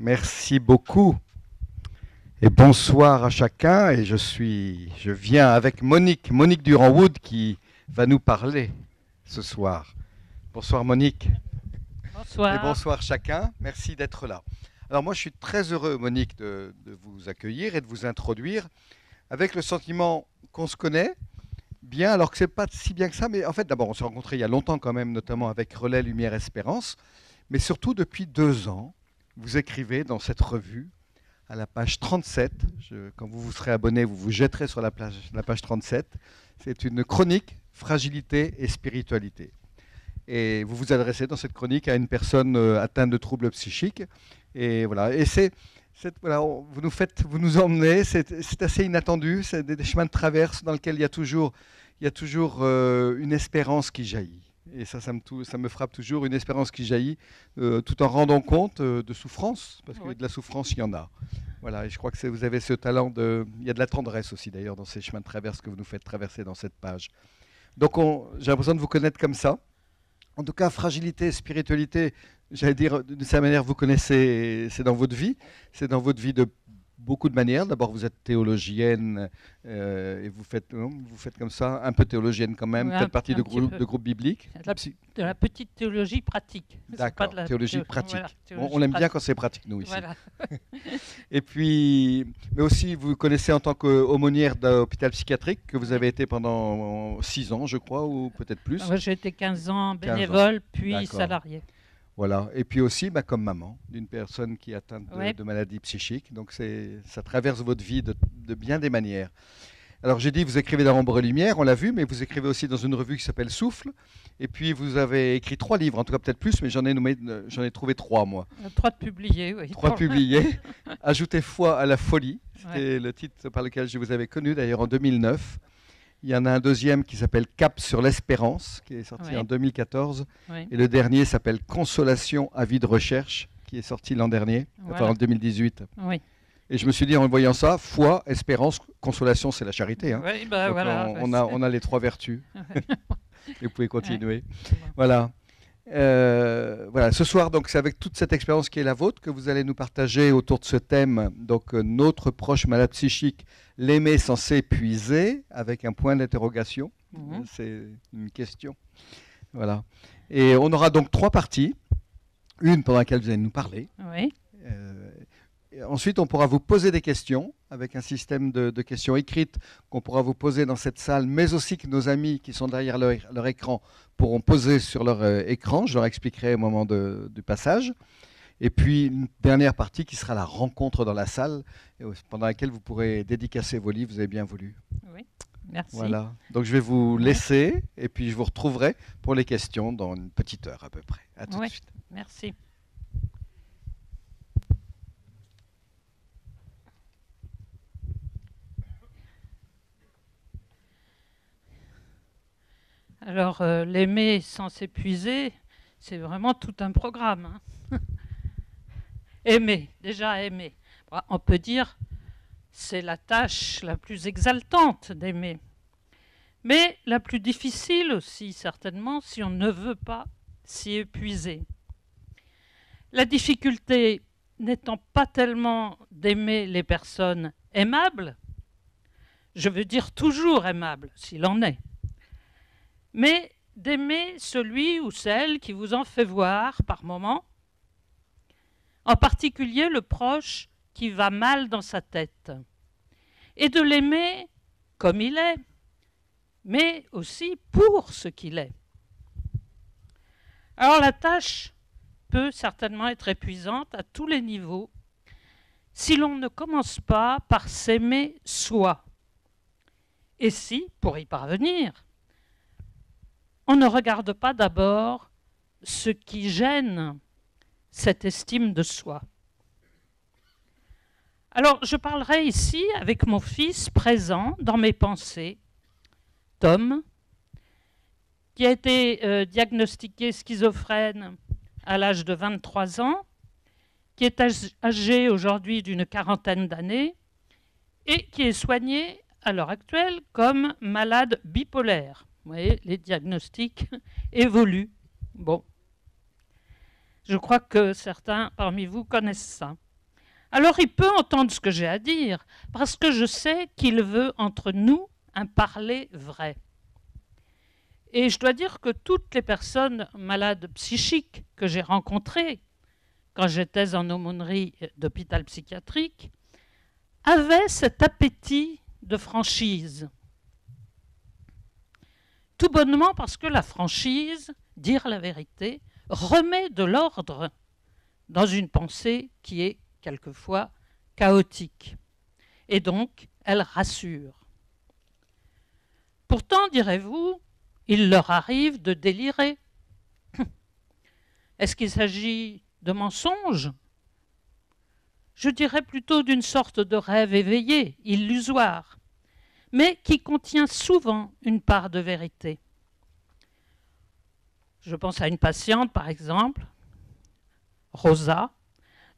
Merci beaucoup. Et bonsoir à chacun. Et je suis, je viens avec Monique, Monique Durand-Wood, qui va nous parler ce soir. Bonsoir Monique. Bonsoir. Et bonsoir chacun. Merci d'être là. Alors moi, je suis très heureux, Monique, de, de vous accueillir et de vous introduire avec le sentiment qu'on se connaît bien, alors que c'est pas si bien que ça. Mais en fait, d'abord, on s'est rencontrés il y a longtemps quand même, notamment avec Relais Lumière Espérance. Mais surtout, depuis deux ans, vous écrivez dans cette revue, à la page 37, je- quand vous vous serez abonné, vous vous jetterez sur la, page 37, c'est une chronique fragilité et spiritualité. Et vous vous adressez dans cette chronique à une personne euh, atteinte de troubles psychiques. Et voilà. Et c'est, voilà, vous nous faites, vous nous emmenez. C'est, assez inattendu. C'est des, des chemins de traverse dans lesquels il y a toujours, il y a toujours euh, une espérance qui jaillit. Et ça, ça me, tou- ça me frappe toujours, une espérance qui jaillit, euh, tout en rendant compte euh, de souffrance, parce que Oui. de la souffrance, il y en a. Voilà, et je crois que vous avez ce talent de... Il y a de la tendresse aussi, d'ailleurs, dans ces chemins de traverse que vous nous faites traverser dans cette page. Donc, on- j'ai l'impression de vous connaître comme ça. En tout cas, fragilité, spiritualité, j'allais dire, de cette manière, vous connaissez, c'est dans votre vie. C'est dans votre vie de beaucoup de manières. D'abord, vous êtes théologienne euh, et vous faites, non, vous faites comme ça, un peu théologienne quand même, Oui, faites partie de, grou- de groupes bibliques. De la, de la petite théologie pratique. D'accord, de la théologie théo- pratique. voilà, On, théologie on aime bien quand c'est pratique, nous, ici. Voilà. Et puis, mais aussi, vous connaissez en tant qu'aumônière d'hôpital psychiatrique, que vous avez été pendant six ans, je crois, ou peut-être plus. Moi, J'ai été 15 ans 15 ans. bénévole, puis salarié. Voilà. Et puis aussi, bah, comme maman d'une personne qui est atteinte de, Ouais. de maladie psychique. Donc, ça traverse votre vie de, de bien des manières. Alors, j'ai dit, vous écrivez dans Ombre et Lumière, on l'a vu, mais vous écrivez aussi dans une revue qui s'appelle Souffle. Et puis, vous avez écrit trois livres, en tout cas peut-être plus, mais j'en ai, nommé, j'en ai trouvé trois, moi. Euh, Trois de publiés, oui. Trois publiés. Ajoutez foi à la folie. Ouais. C'était le titre par lequel je vous avais connu, d'ailleurs, en 2009. Il y en a un deuxième qui s'appelle Cap sur l'espérance, qui est sorti Ouais. en 2014. Oui. Et le dernier s'appelle Consolation à vie de recherche, qui est sorti l'an dernier, enfin en 2018. Oui. Et je me suis dit, en voyant ça, foi, espérance, consolation, c'est la charité. hein. Bah, voilà. on, on a, on a les trois vertus. Et vous pouvez continuer. Voilà. Euh, voilà. Ce soir, donc, c'est avec toute cette expérience qui est la vôtre que vous allez nous partager autour de ce thème, donc euh, notre proche malade psychique, l'aimer sans s'épuiser, avec un point d'interrogation. Mhm. Euh, C'est une question. Voilà. Et on aura donc trois parties. Une pendant laquelle vous allez nous parler. Oui. Euh, ensuite, on pourra vous poser des questions avec un système de, de questions écrites qu'on pourra vous poser dans cette salle, mais aussi que nos amis qui sont derrière leur, leur écran pourront poser sur leur euh, écran. Je leur expliquerai au moment de- du passage. Et puis une dernière partie qui sera la rencontre dans la salle, pendant laquelle vous pourrez dédicacer vos livres. Vous avez bien voulu. oui. Merci. Voilà. Donc je vais vous laisser et puis je vous retrouverai pour les questions dans une petite heure à peu près. À tout de suite. Merci. Alors, euh, l'aimer sans s'épuiser, c'est vraiment tout un programme. hein. aimer, déjà aimer. Bon, On peut dire c'est la tâche la plus exaltante d'aimer, mais la plus difficile aussi certainement si on ne veut pas s'y épuiser. La difficulté n'étant pas tellement d'aimer les personnes aimables, je veux dire toujours aimables s'il en est, mais d'aimer celui ou celle qui vous en fait voir par moment, en particulier le proche qui va mal dans sa tête, et de l'aimer comme il est, mais aussi pour ce qu'il est. Alors la tâche peut certainement être épuisante à tous les niveaux si l'on ne commence pas par s'aimer soi. Et si, pour y parvenir, on ne regarde pas d'abord ce qui gêne cette estime de soi. Alors, je parlerai ici avec mon fils présent dans mes pensées, Tom, qui a été euh, diagnostiqué schizophrène à l'âge de 23 ans, qui est âg- âgé aujourd'hui d'une quarantaine d'années et qui est soigné à l'heure actuelle comme malade bipolaire. Vous voyez, les diagnostics évoluent. Bon. Je crois que certains parmi vous connaissent ça. Alors il peut entendre ce que j'ai à dire, parce que je sais qu'il veut entre nous un parler vrai. Et je dois dire que toutes les personnes malades psychiques que j'ai rencontrées quand j'étais en aumônerie d'hôpital psychiatrique avaient cet appétit de franchise. Tout bonnement parce que la franchise, dire la vérité, remet de l'ordre dans une pensée qui est quelquefois chaotique. Et donc, elle rassure. Pourtant, direz-vous, il leur arrive de délirer. Est-ce qu'il s'agit de mensonges? Je dirais plutôt d'une sorte de rêve éveillé, illusoire, mais qui contient souvent une part de vérité. Je pense à une patiente, par exemple, Rosa,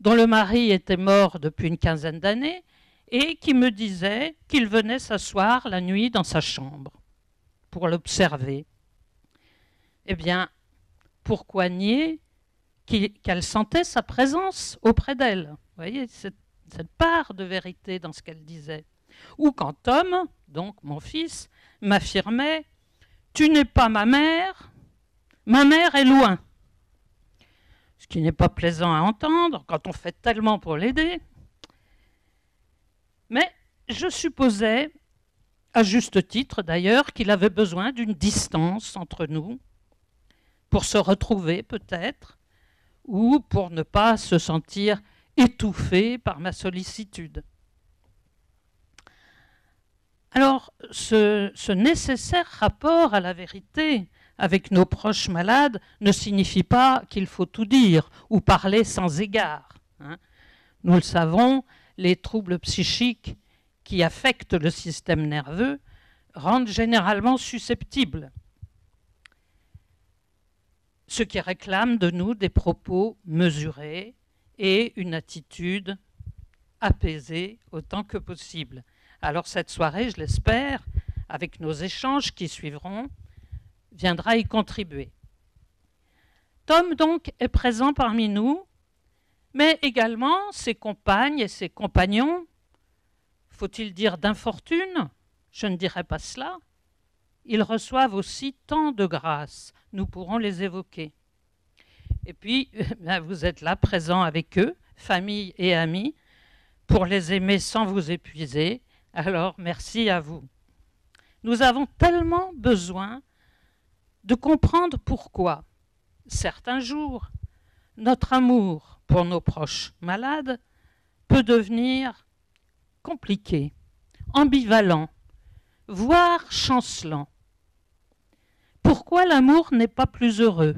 dont le mari était mort depuis une quinzaine d'années et qui me disait qu'il venait s'asseoir la nuit dans sa chambre pour l'observer. Eh bien, pourquoi nier qu'elle sentait sa présence auprès d'elle? Vous voyez, cette, part de vérité dans ce qu'elle disait. Ou quand Tom, donc mon fils, m'affirmait Tu n'es pas ma mère, ma mère est loin ce qui n'est pas plaisant à entendre quand on fait tellement pour l'aider. Mais je supposais, à juste titre d'ailleurs, qu'il avait besoin d'une distance entre nous, pour se retrouver peut-être, ou pour ne pas se sentir étouffé par ma sollicitude. Alors, ce, ce nécessaire rapport à la vérité avec nos proches malades ne signifie pas qu'il faut tout dire ou parler sans égard. Hein. Nous le savons, les troubles psychiques qui affectent le système nerveux rendent généralement susceptibles, ce qui réclame de nous des propos mesurés et une attitude apaisée autant que possible. Alors cette soirée, je l'espère, avec nos échanges qui suivront, viendra y contribuer. Tom, donc, est présent parmi nous, mais également ses compagnes et ses compagnons. Faut-il dire d'infortune? Je ne dirais pas cela. Ils reçoivent aussi tant de grâces. Nous pourrons les évoquer. Et puis, ben, vous êtes là, présents avec eux, famille et amis, pour les aimer sans vous épuiser. Alors, merci à vous. Nous avons tellement besoin de comprendre pourquoi, certains jours, notre amour pour nos proches malades peut devenir compliqué, ambivalent, voire chancelant. Pourquoi l'amour n'est pas plus heureux?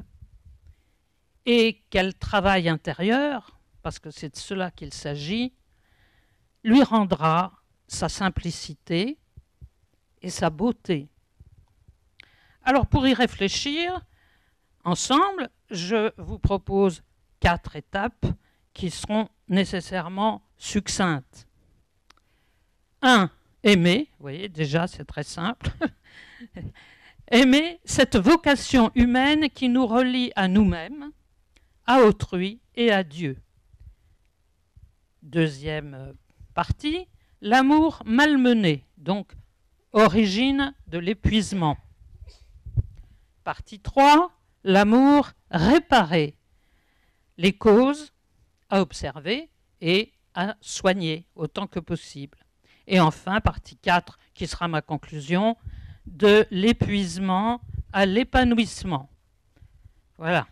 Et quel travail intérieur, parce que c'est de cela qu'il s'agit, lui rendra sa simplicité et sa beauté? Alors pour y réfléchir, ensemble, je vous propose quatre étapes qui seront nécessairement succinctes. 1. Aimer, vous voyez déjà c'est très simple. Aimer cette vocation humaine qui nous relie à nous-mêmes, à autrui et à Dieu. Deuxième partie, l'amour malmené, donc origine de l'épuisement. Partie 3, l'amour réparé. Les causes à observer et à soigner autant que possible. Et enfin, partie 4, qui sera ma conclusion, de l'épuisement à l'épanouissement. Voilà.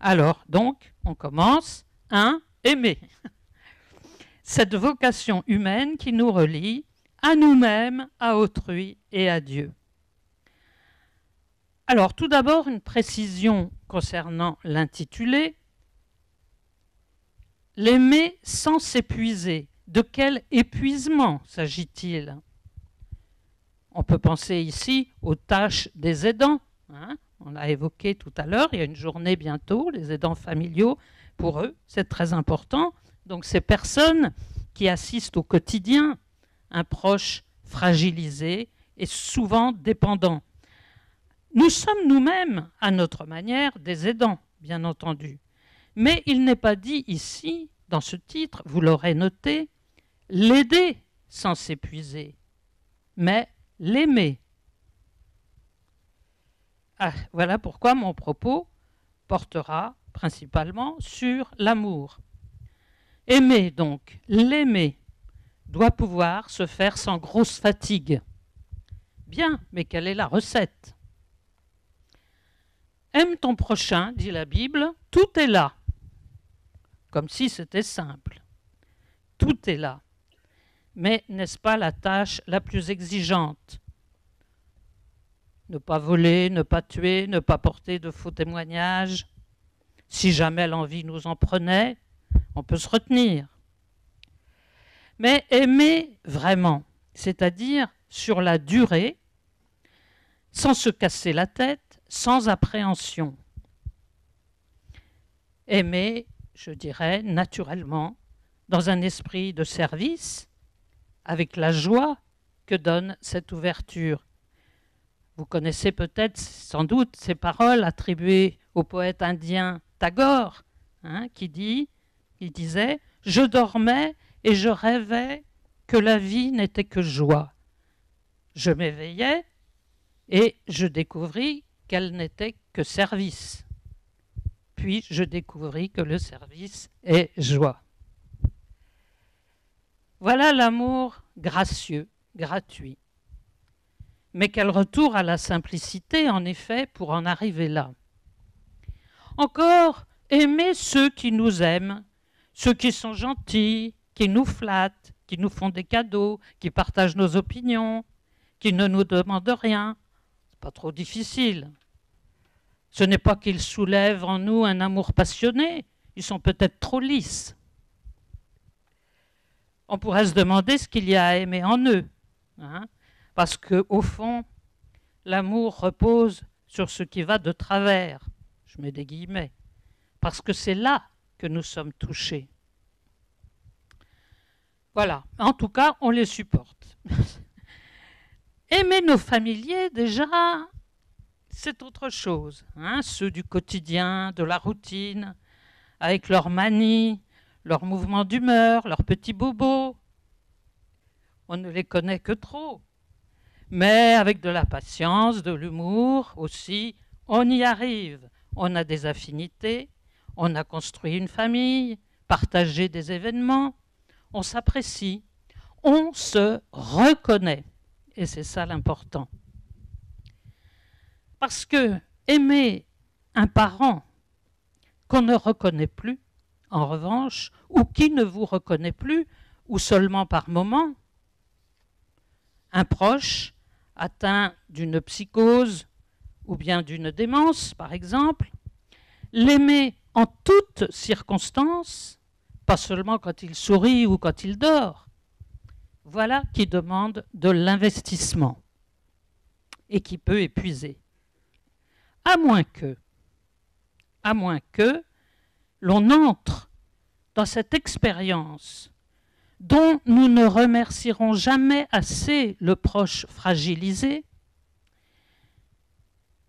Alors, donc, on commence. 1. Aimer. Cette vocation humaine qui nous relie à nous-mêmes, à autrui et à Dieu. Alors, tout d'abord, une précision concernant l'intitulé. L'aimer sans s'épuiser. De quel épuisement s'agit-il? On peut penser ici aux tâches des aidants. Hein. On l'a évoqué tout à l'heure, il y a une journée bientôt, les aidants familiaux, pour eux, c'est très important. Donc ces personnes qui assistent au quotidien un proche fragilisé et souvent dépendant. Nous sommes nous-mêmes, à notre manière, des aidants, bien entendu. Mais il n'est pas dit ici dans ce titre, vous l'aurez noté, l'aider sans s'épuiser, mais l'aimer. Ah, voilà pourquoi mon propos portera principalement sur l'amour. Aimer donc, l'aimer, doit pouvoir se faire sans grosse fatigue. Bien, mais quelle est la recette? Aime ton prochain, dit la Bible, tout est là. Comme si c'était simple. Tout est là. Mais n'est-ce pas la tâche la plus exigeante? Ne pas voler, ne pas tuer, ne pas porter de faux témoignages. Si jamais l'envie nous en prenait, on peut se retenir. Mais aimer vraiment, c'est-à-dire sur la durée, sans se casser la tête, sans appréhension. Aimer, je dirais, naturellement, dans un esprit de service, avec la joie que donne cette ouverture. Vous connaissez peut-être sans doute ces paroles attribuées au poète indien Tagore, hein, qui dit, il disait, je dormais et je rêvais que la vie n'était que joie. Je m'éveillais et je découvris qu'elle n'était que service. Puis je découvris que le service est joie. Voilà l'amour gracieux, gratuit. Mais quel retour à la simplicité, en effet, pour en arriver là. Encore, aimer ceux qui nous aiment, ceux qui sont gentils, qui nous flattent, qui nous font des cadeaux, qui partagent nos opinions, qui ne nous demandent rien, pas trop difficile. Ce n'est pas qu'ils soulèvent en nous un amour passionné, ils sont peut-être trop lisses. On pourrait se demander ce qu'il y a à aimer en eux, hein, parce que au fond, l'amour repose sur ce qui va de travers. Je mets des guillemets, parce que c'est là que nous sommes touchés. Voilà, en tout cas, on les supporte. Aimer nos familiers, déjà, c'est autre chose. Hein, ceux du quotidien, de la routine, avec leurs manies, leurs mouvements d'humeur, leurs petits bobos. On ne les connaît que trop. Mais avec de la patience, de l'humour aussi, on y arrive. On a des affinités, on a construit une famille, partagé des événements, on s'apprécie, on se reconnaît. Et c'est ça l'important. Parce que aimer un parent qu'on ne reconnaît plus, en revanche, ou qui ne vous reconnaît plus, ou seulement par moment, un proche atteint d'une psychose ou bien d'une démence, par exemple, l'aimer en toutes circonstances, pas seulement quand il sourit ou quand il dort, voilà qui demande de l'investissement et qui peut épuiser. À moins que, l'on entre dans cette expérience dont nous ne remercierons jamais assez le proche fragilisé,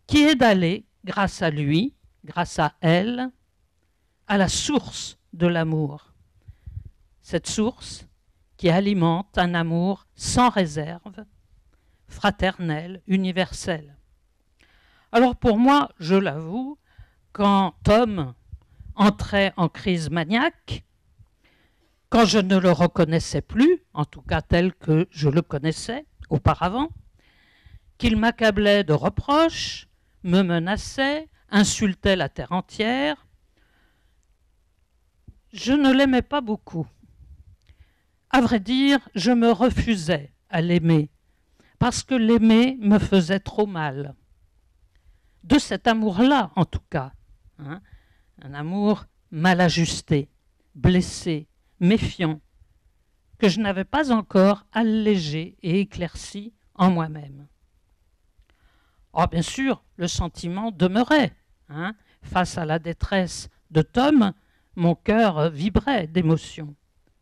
qui est d'aller, grâce à lui, grâce à elle, à la source de l'amour. Cette source, qui alimente un amour sans réserve, fraternel, universel. Alors pour moi, je l'avoue, quand Tom entrait en crise maniaque, quand je ne le reconnaissais plus, en tout cas tel que je le connaissais auparavant, qu'il m'accablait de reproches, me menaçait, insultait la terre entière, je ne l'aimais pas beaucoup. À vrai dire, je me refusais à l'aimer, parce que l'aimer me faisait trop mal. De cet amour-là, en tout cas, hein, un amour mal ajusté, blessé, méfiant, que je n'avais pas encore allégé et éclairci en moi-même. Oh, bien sûr, le sentiment demeurait. Hein. Face à la détresse de Tom, mon cœur vibrait d'émotion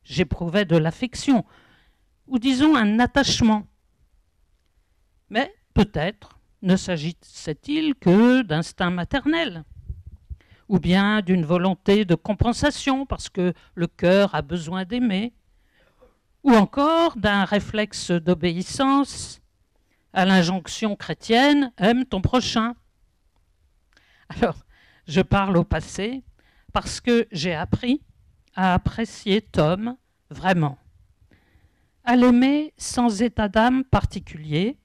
j'éprouvais de l'affection, ou disons un attachement. Mais peut-être ne s'agissait-il que d'instinct maternel, ou bien d'une volonté de compensation parce que le cœur a besoin d'aimer, ou encore d'un réflexe d'obéissance à l'injonction chrétienne aime ton prochain? Alors, je parle au passé parce que j'ai appris à apprécier Tom vraiment, à l'aimer sans état d'âme particulier,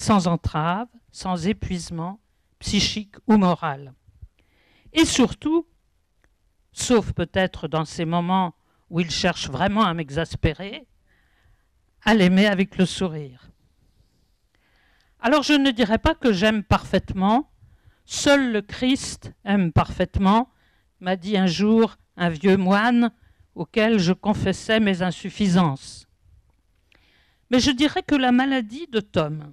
sans entrave, sans épuisement psychique ou moral. Et surtout, sauf peut-être dans ces moments où il cherche vraiment à m'exaspérer, à l'aimer avec le sourire. Alors je ne dirais pas que j'aime parfaitement, seul le Christ aime parfaitement, m'a dit un jour un vieux moine auquel je confessais mes insuffisances. Mais je dirais que la maladie de Tom,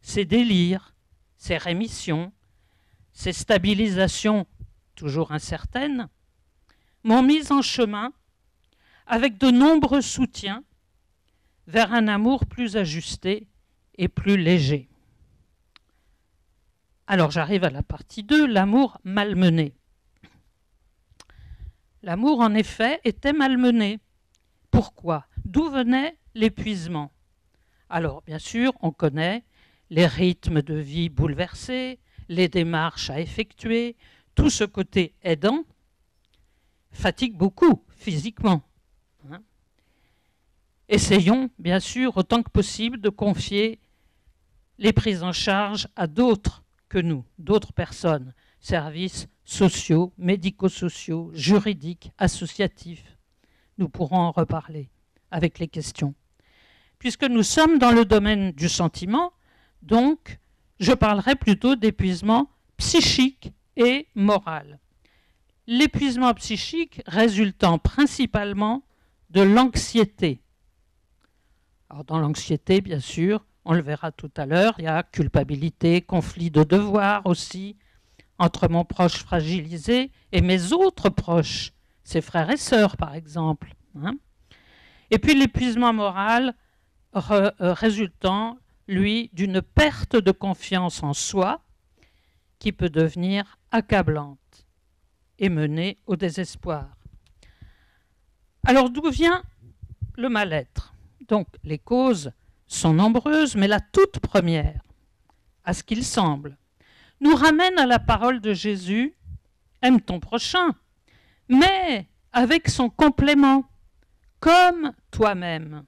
ses délires, ses rémissions, ses stabilisations toujours incertaines, m'ont mis en chemin avec de nombreux soutiens vers un amour plus ajusté et plus léger. Alors j'arrive à la partie 2, l'amour malmené. L'amour, en effet, était malmené. Pourquoi? D'où venait l'épuisement? Alors, bien sûr, on connaît les rythmes de vie bouleversés, les démarches à effectuer, tout ce côté aidant fatigue beaucoup physiquement. Hein. Essayons, bien sûr, autant que possible, de confier les prises en charge à d'autres que nous, d'autres personnes, services sociaux, médico-sociaux, juridiques, associatifs. Nous pourrons en reparler avec les questions. Puisque nous sommes dans le domaine du sentiment, donc je parlerai plutôt d'épuisement psychique et moral. L'épuisement psychique résultant principalement de l'anxiété. Alors dans l'anxiété, bien sûr, on le verra tout à l'heure, il y a culpabilité, conflit de devoir aussi, entre mon proche fragilisé et mes autres proches, ses frères et sœurs par exemple. Hein. Et puis l'épuisement moral euh, résultant, lui, d'une perte de confiance en soi qui peut devenir accablante et mener au désespoir. Alors d'où vient le mal-être? Donc les causes sont nombreuses, mais la toute première, à ce qu'il semble, nous ramène à la parole de Jésus, aime ton prochain, mais avec son complément, comme toi-même.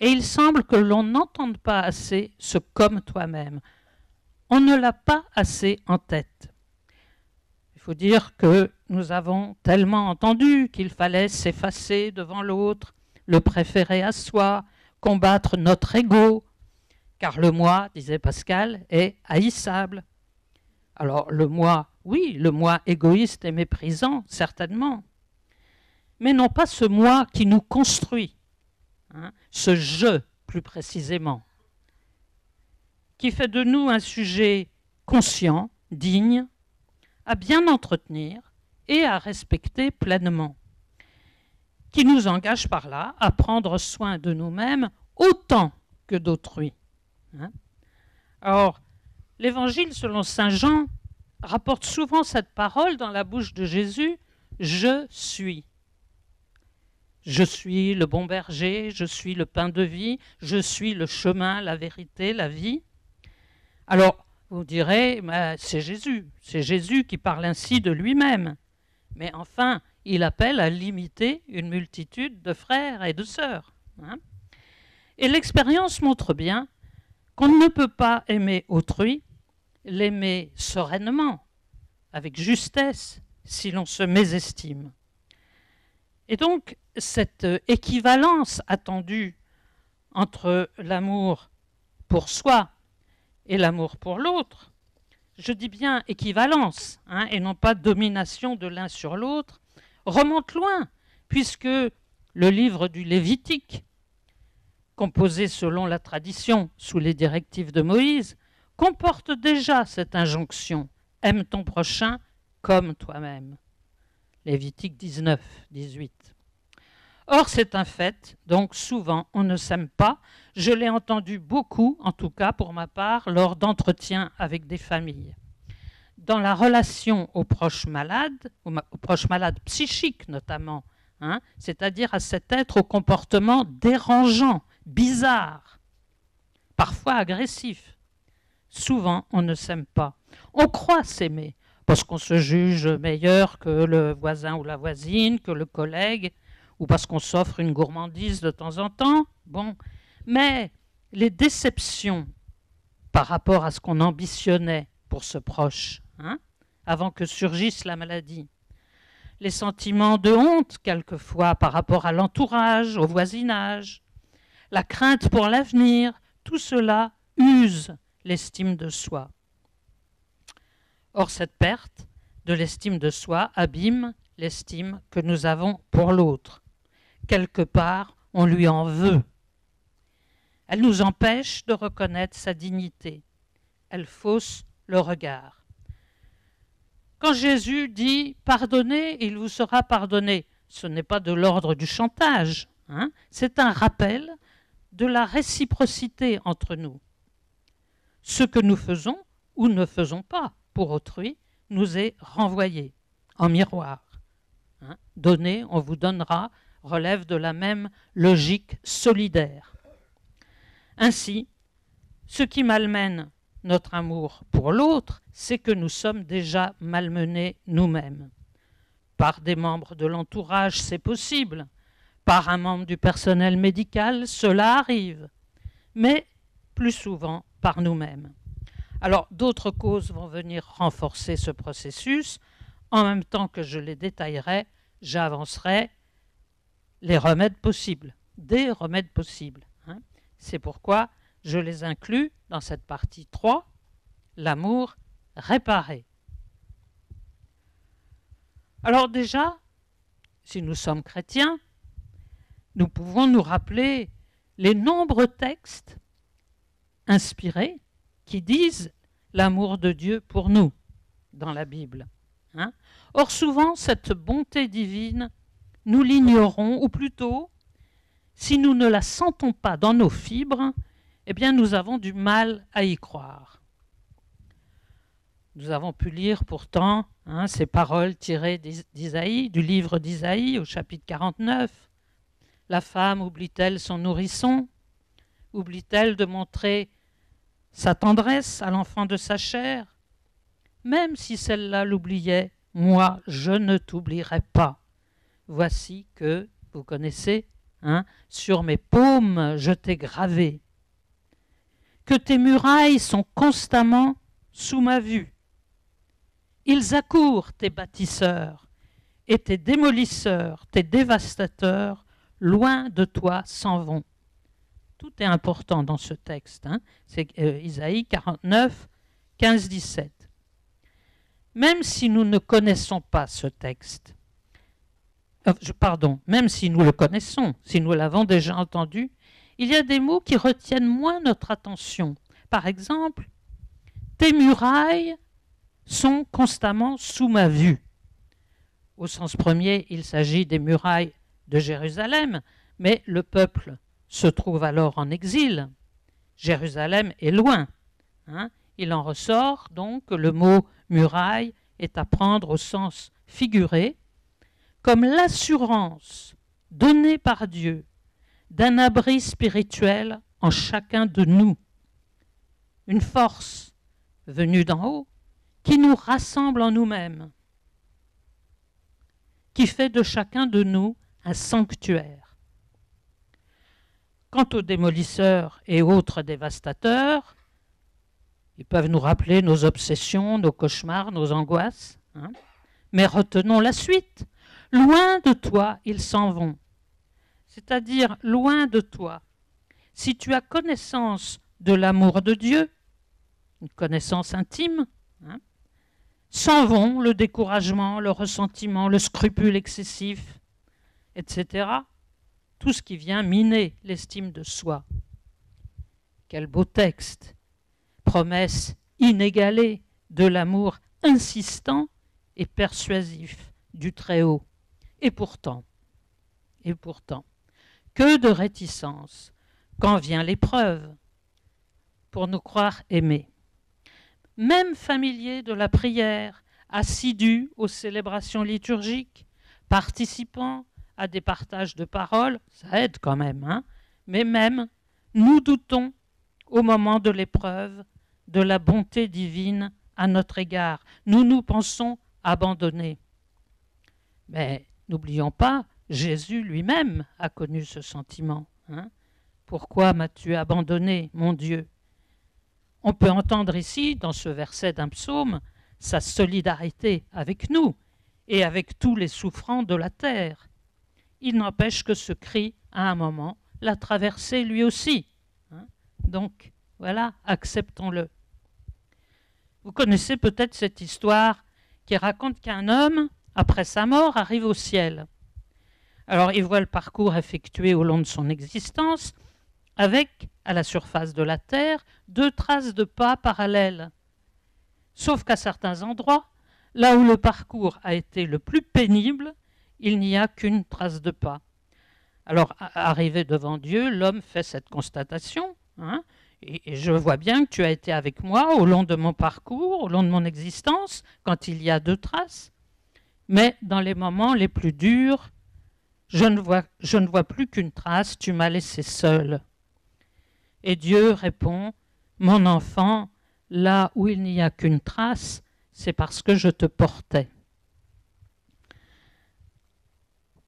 Et il semble que l'on n'entende pas assez ce comme toi-même. On ne l'a pas assez en tête. Il faut dire que nous avons tellement entendu qu'il fallait s'effacer devant l'autre, le préférer à soi, combattre notre ego, car le moi, disait Pascal, est haïssable. Alors le moi, oui, le moi égoïste et méprisant, certainement, mais non pas ce moi qui nous construit, hein, ce je plus précisément, qui fait de nous un sujet conscient, digne, à bien entretenir et à respecter pleinement, qui nous engage par là à prendre soin de nous-mêmes autant que d'autrui. Hein. Alors, L'Évangile selon Saint Jean rapporte souvent cette parole dans la bouche de Jésus, Je suis. Je suis le bon berger, je suis le pain de vie, je suis le chemin, la vérité, la vie. Alors, vous direz, c'est Jésus, c'est Jésus qui parle ainsi de lui-même. Mais enfin, il appelle à limiter une multitude de frères et de sœurs. Hein. et l'expérience montre bien qu'on ne peut pas aimer autrui l'aimer sereinement, avec justesse, si l'on se mésestime. Et donc, cette équivalence attendue entre l'amour pour soi et l'amour pour l'autre, je dis bien équivalence, hein, et non pas domination de l'un sur l'autre, remonte loin, puisque le livre du Lévitique, composé selon la tradition sous les directives de Moïse, comporte déjà cette injonction aime ton prochain comme toi-même. Lévitique 19, 18. Or, c'est un fait, donc souvent on ne s'aime pas. Je l'ai entendu beaucoup, en tout cas pour ma part, lors d'entretiens avec des familles. dans la relation aux proches malades, aux, proches malades psychiques notamment, hein, c'est-à-dire à cet être au comportement dérangeant, bizarre, parfois agressif. Souvent, on ne s'aime pas. On croit s'aimer parce qu'on se juge meilleur que le voisin ou la voisine, que le collègue, ou parce qu'on s'offre une gourmandise de temps en temps. Bon, mais les déceptions par rapport à ce qu'on ambitionnait pour ce proche, hein, avant que surgisse la maladie, les sentiments de honte quelquefois par rapport à l'entourage, au voisinage, la crainte pour l'avenir, tout cela use l'estime de soi. Or, cette perte de l'estime de soi abîme l'estime que nous avons pour l'autre. Quelque part, on lui en veut. Elle nous empêche de reconnaître sa dignité. Elle fausse le regard. Quand Jésus dit Pardonnez, il vous sera pardonné, ce n'est pas de l'ordre du chantage, hein c'est un rappel de la réciprocité entre nous. Ce que nous faisons ou ne faisons pas pour autrui nous est renvoyé en miroir. Hein Donner, on vous donnera, relève de la même logique solidaire. Ainsi, ce qui malmène notre amour pour l'autre, c'est que nous sommes déjà malmenés nous-mêmes. Par des membres de l'entourage, c'est possible. Par un membre du personnel médical, cela arrive. Mais plus souvent par nous-mêmes. Alors d'autres causes vont venir renforcer ce processus. En même temps que je les détaillerai, j'avancerai les remèdes possibles, des remèdes possibles. Hein. C'est pourquoi je les inclus dans cette partie 3, l'amour réparé. Alors déjà, si nous sommes chrétiens, nous pouvons nous rappeler les nombreux textes inspirés qui disent l'amour de Dieu pour nous dans la Bible. Hein. Or souvent, cette bonté divine, nous l'ignorons, ou plutôt, si nous ne la sentons pas dans nos fibres, eh bien nous avons du mal à y croire. Nous avons pu lire pourtant hein, ces paroles tirées d'Isaïe, du livre d'Isaïe au chapitre 49. La femme oublie-t-elle son nourrisson? Oublie-t-elle de montrer sa tendresse à l'enfant de sa chair. Même si celle-là l'oubliait, moi je ne t'oublierai pas. Voici que, vous connaissez, hein, sur mes paumes je t'ai gravé. Que tes murailles sont constamment sous ma vue. Ils accourent, tes bâtisseurs, et tes démolisseurs, tes dévastateurs, loin de toi s'en vont. Tout est important dans ce texte. Hein. C'est euh, Isaïe 49, 15, 17. Même si nous ne connaissons pas ce texte, euh, pardon, même si nous le connaissons, si nous l'avons déjà entendu, il y a des mots qui retiennent moins notre attention. Par exemple, tes murailles sont constamment sous ma vue. Au sens premier, il s'agit des murailles de Jérusalem, mais le peuple se trouve alors en exil. Jérusalem est loin. Hein. Il en ressort donc que le mot muraille est à prendre au sens figuré, comme l'assurance donnée par Dieu d'un abri spirituel en chacun de nous, une force venue d'en haut qui nous rassemble en nous-mêmes, qui fait de chacun de nous un sanctuaire. Quant aux démolisseurs et autres dévastateurs, ils peuvent nous rappeler nos obsessions, nos cauchemars, nos angoisses. Hein. Mais retenons la suite. Loin de toi, ils s'en vont. C'est-à-dire loin de toi. Si tu as connaissance de l'amour de Dieu, une connaissance intime, hein, s'en vont le découragement, le ressentiment, le scrupule excessif, etc tout ce qui vient miner l'estime de soi. Quel beau texte, promesse inégalée de l'amour insistant et persuasif du Très-Haut. Et pourtant, et pourtant, que de réticence quand vient l'épreuve pour nous croire aimés. même familier de la prière, assidu aux célébrations liturgiques, participant à des partages de paroles, ça aide quand même, hein mais même nous doutons au moment de l'épreuve de la bonté divine à notre égard. Nous nous pensons abandonnés. Mais n'oublions pas, Jésus lui-même a connu ce sentiment. Hein. Pourquoi m'as-tu abandonné, mon Dieu? On peut entendre ici, dans ce verset d'un psaume, sa solidarité avec nous et avec tous les souffrants de la terre. Il n'empêche que ce cri, à un moment, l'a traversé lui aussi. Hein. Donc, voilà, acceptons-le. Vous connaissez peut-être cette histoire qui raconte qu'un homme, après sa mort, arrive au ciel. Alors il voit le parcours effectué au long de son existence, avec, à la surface de la Terre, deux traces de pas parallèles. Sauf qu'à certains endroits, là où le parcours a été le plus pénible, il n'y a qu'une trace de pas. Alors, arrivé devant Dieu, l'homme fait cette constatation. Hein, et, je vois bien que tu as été avec moi au long de mon parcours, au long de mon existence, quand il y a deux traces. Mais dans les moments les plus durs, je ne vois, je ne vois plus qu'une trace, tu m'as laissé seul. Et Dieu répond, Mon enfant, là où il n'y a qu'une trace, c'est parce que je te portais.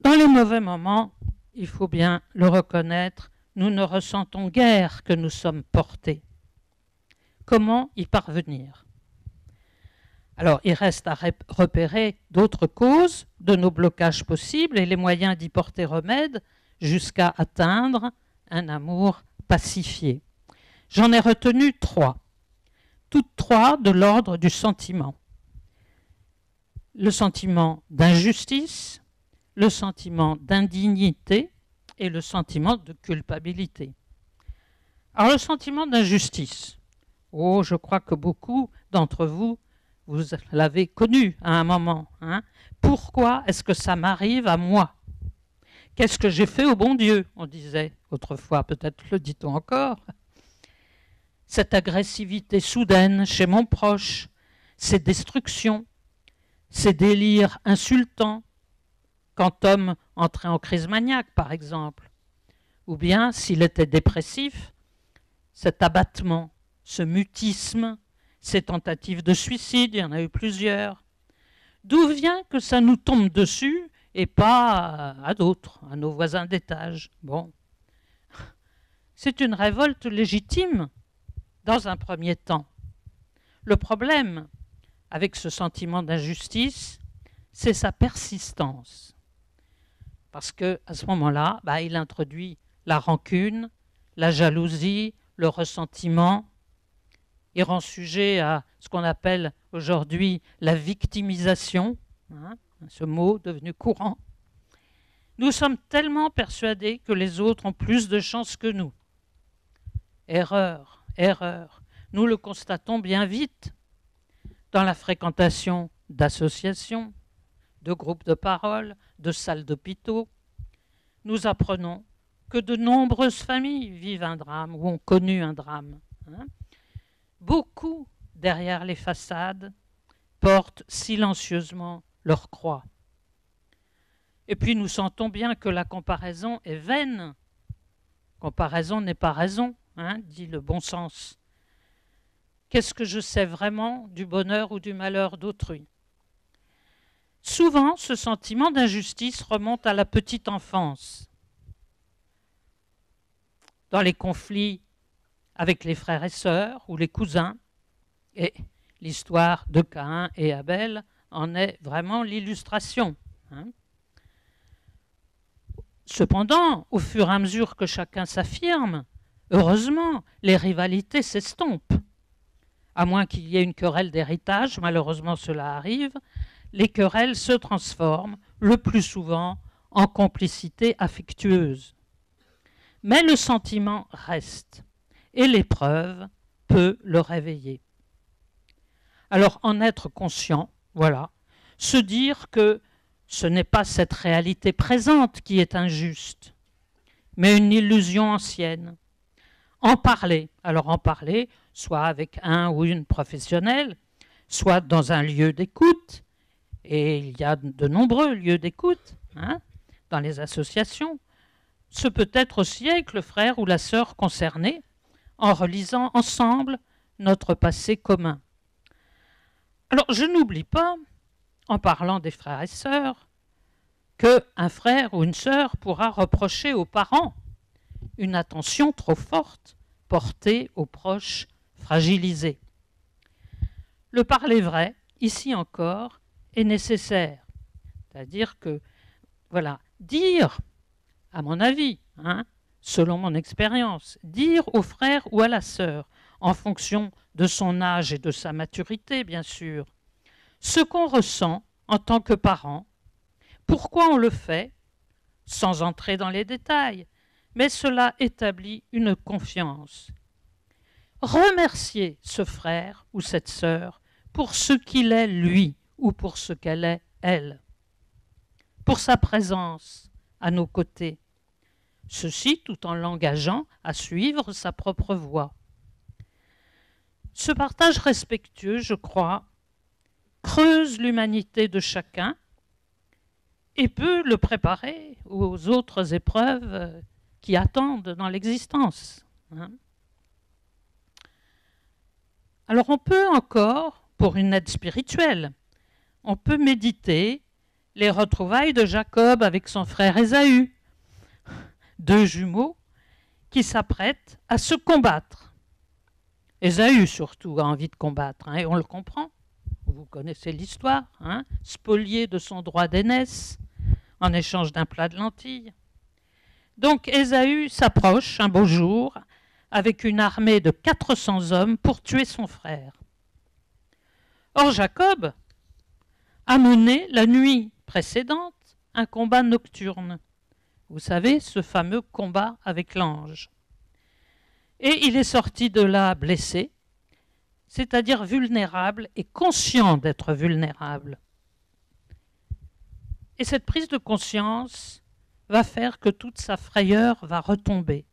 Dans les mauvais moments, il faut bien le reconnaître, nous ne ressentons guère que nous sommes portés. Comment y parvenir? Alors, il reste à repérer d'autres causes de nos blocages possibles et les moyens d'y porter remède jusqu'à atteindre un amour pacifié. J'en ai retenu trois, toutes trois de l'ordre du sentiment. Le sentiment d'injustice, le sentiment d'indignité et le sentiment de culpabilité. Alors le sentiment d'injustice. Oh, je crois que beaucoup d'entre vous, vous l'avez connu à un moment. Hein. Pourquoi est-ce que ça m'arrive à moi? Qu'est-ce que j'ai fait au bon Dieu? On disait autrefois, peut-être le dit-on encore. Cette agressivité soudaine chez mon proche, ces destructions, ces délires insultants, quand Tom entrait en crise maniaque, par exemple, ou bien s'il était dépressif, cet abattement, ce mutisme, ces tentatives de suicide, il y en a eu plusieurs. D'où vient que ça nous tombe dessus et pas à d'autres, à nos voisins d'étage? Bon. C'est une révolte légitime dans un premier temps. Le problème avec ce sentiment d'injustice, c'est sa persistance parce qu'à ce moment-là, bah, il introduit la rancune, la jalousie, le ressentiment. Il rend sujet à ce qu'on appelle aujourd'hui la victimisation, hein, ce mot devenu courant. Nous sommes tellement persuadés que les autres ont plus de chance que nous. Erreur, erreur. Nous le constatons bien vite dans la fréquentation d'associations, de groupes de parole, de salles d'hôpitaux, nous apprenons que de nombreuses familles vivent un drame ou ont connu un drame. Hein. Beaucoup, derrière les façades, portent silencieusement leur croix. Et puis nous sentons bien que la comparaison est vaine. Comparaison n'est pas raison, hein, dit le bon sens. Qu'est-ce que je sais vraiment du bonheur ou du malheur d'autrui? Souvent, ce sentiment d'injustice remonte à la petite enfance. Dans les conflits avec les frères et sœurs ou les cousins, et l'histoire de Caïn et Abel en est vraiment l'illustration. Hein. Cependant, au fur et à mesure que chacun s'affirme, heureusement, les rivalités s'estompent. À moins qu'il y ait une querelle d'héritage, malheureusement cela arrive, les querelles se transforment le plus souvent en complicité affectueuse. Mais le sentiment reste et l'épreuve peut le réveiller. Alors en être conscient, voilà, se dire que ce n'est pas cette réalité présente qui est injuste, mais une illusion ancienne. En parler, alors en parler soit avec un ou une professionnelle, soit dans un lieu d'écoute, et il y a de nombreux lieux d'écoute hein, dans les associations. Ce peut être aussi avec le frère ou la sœur concernée, en relisant ensemble notre passé commun. Alors, je n'oublie pas, en parlant des frères et sœurs, qu'un frère ou une sœur pourra reprocher aux parents une attention trop forte portée aux proches fragilisés. Le parler vrai, ici encore, est nécessaire. C'est-à-dire que, voilà, dire, à mon avis, hein, selon mon expérience, dire au frère ou à la sœur, en fonction de son âge et de sa maturité, bien sûr, ce qu'on ressent en tant que parent, pourquoi on le fait, sans entrer dans les détails, mais cela établit une confiance. Remercier ce frère ou cette sœur pour ce qu'il est lui ou pour ce qu'elle est elle, pour sa présence à nos côtés, ceci tout en l'engageant à suivre sa propre voie. Ce partage respectueux, je crois, creuse l'humanité de chacun et peut le préparer aux autres épreuves qui attendent dans l'existence. Hein. Alors on peut encore, pour une aide spirituelle, on peut méditer les retrouvailles de Jacob avec son frère Ésaü, deux jumeaux qui s'apprêtent à se combattre. Ésaü surtout a envie de combattre, hein, et on le comprend. Vous connaissez l'histoire, hein, spolié de son droit d'aînesse en échange d'un plat de lentilles. Donc Ésaü s'approche un beau jour avec une armée de 400 hommes pour tuer son frère. Or Jacob a la nuit précédente un combat nocturne. Vous savez, ce fameux combat avec l'ange. Et il est sorti de là blessé, c'est-à-dire vulnérable et conscient d'être vulnérable. Et cette prise de conscience va faire que toute sa frayeur va retomber.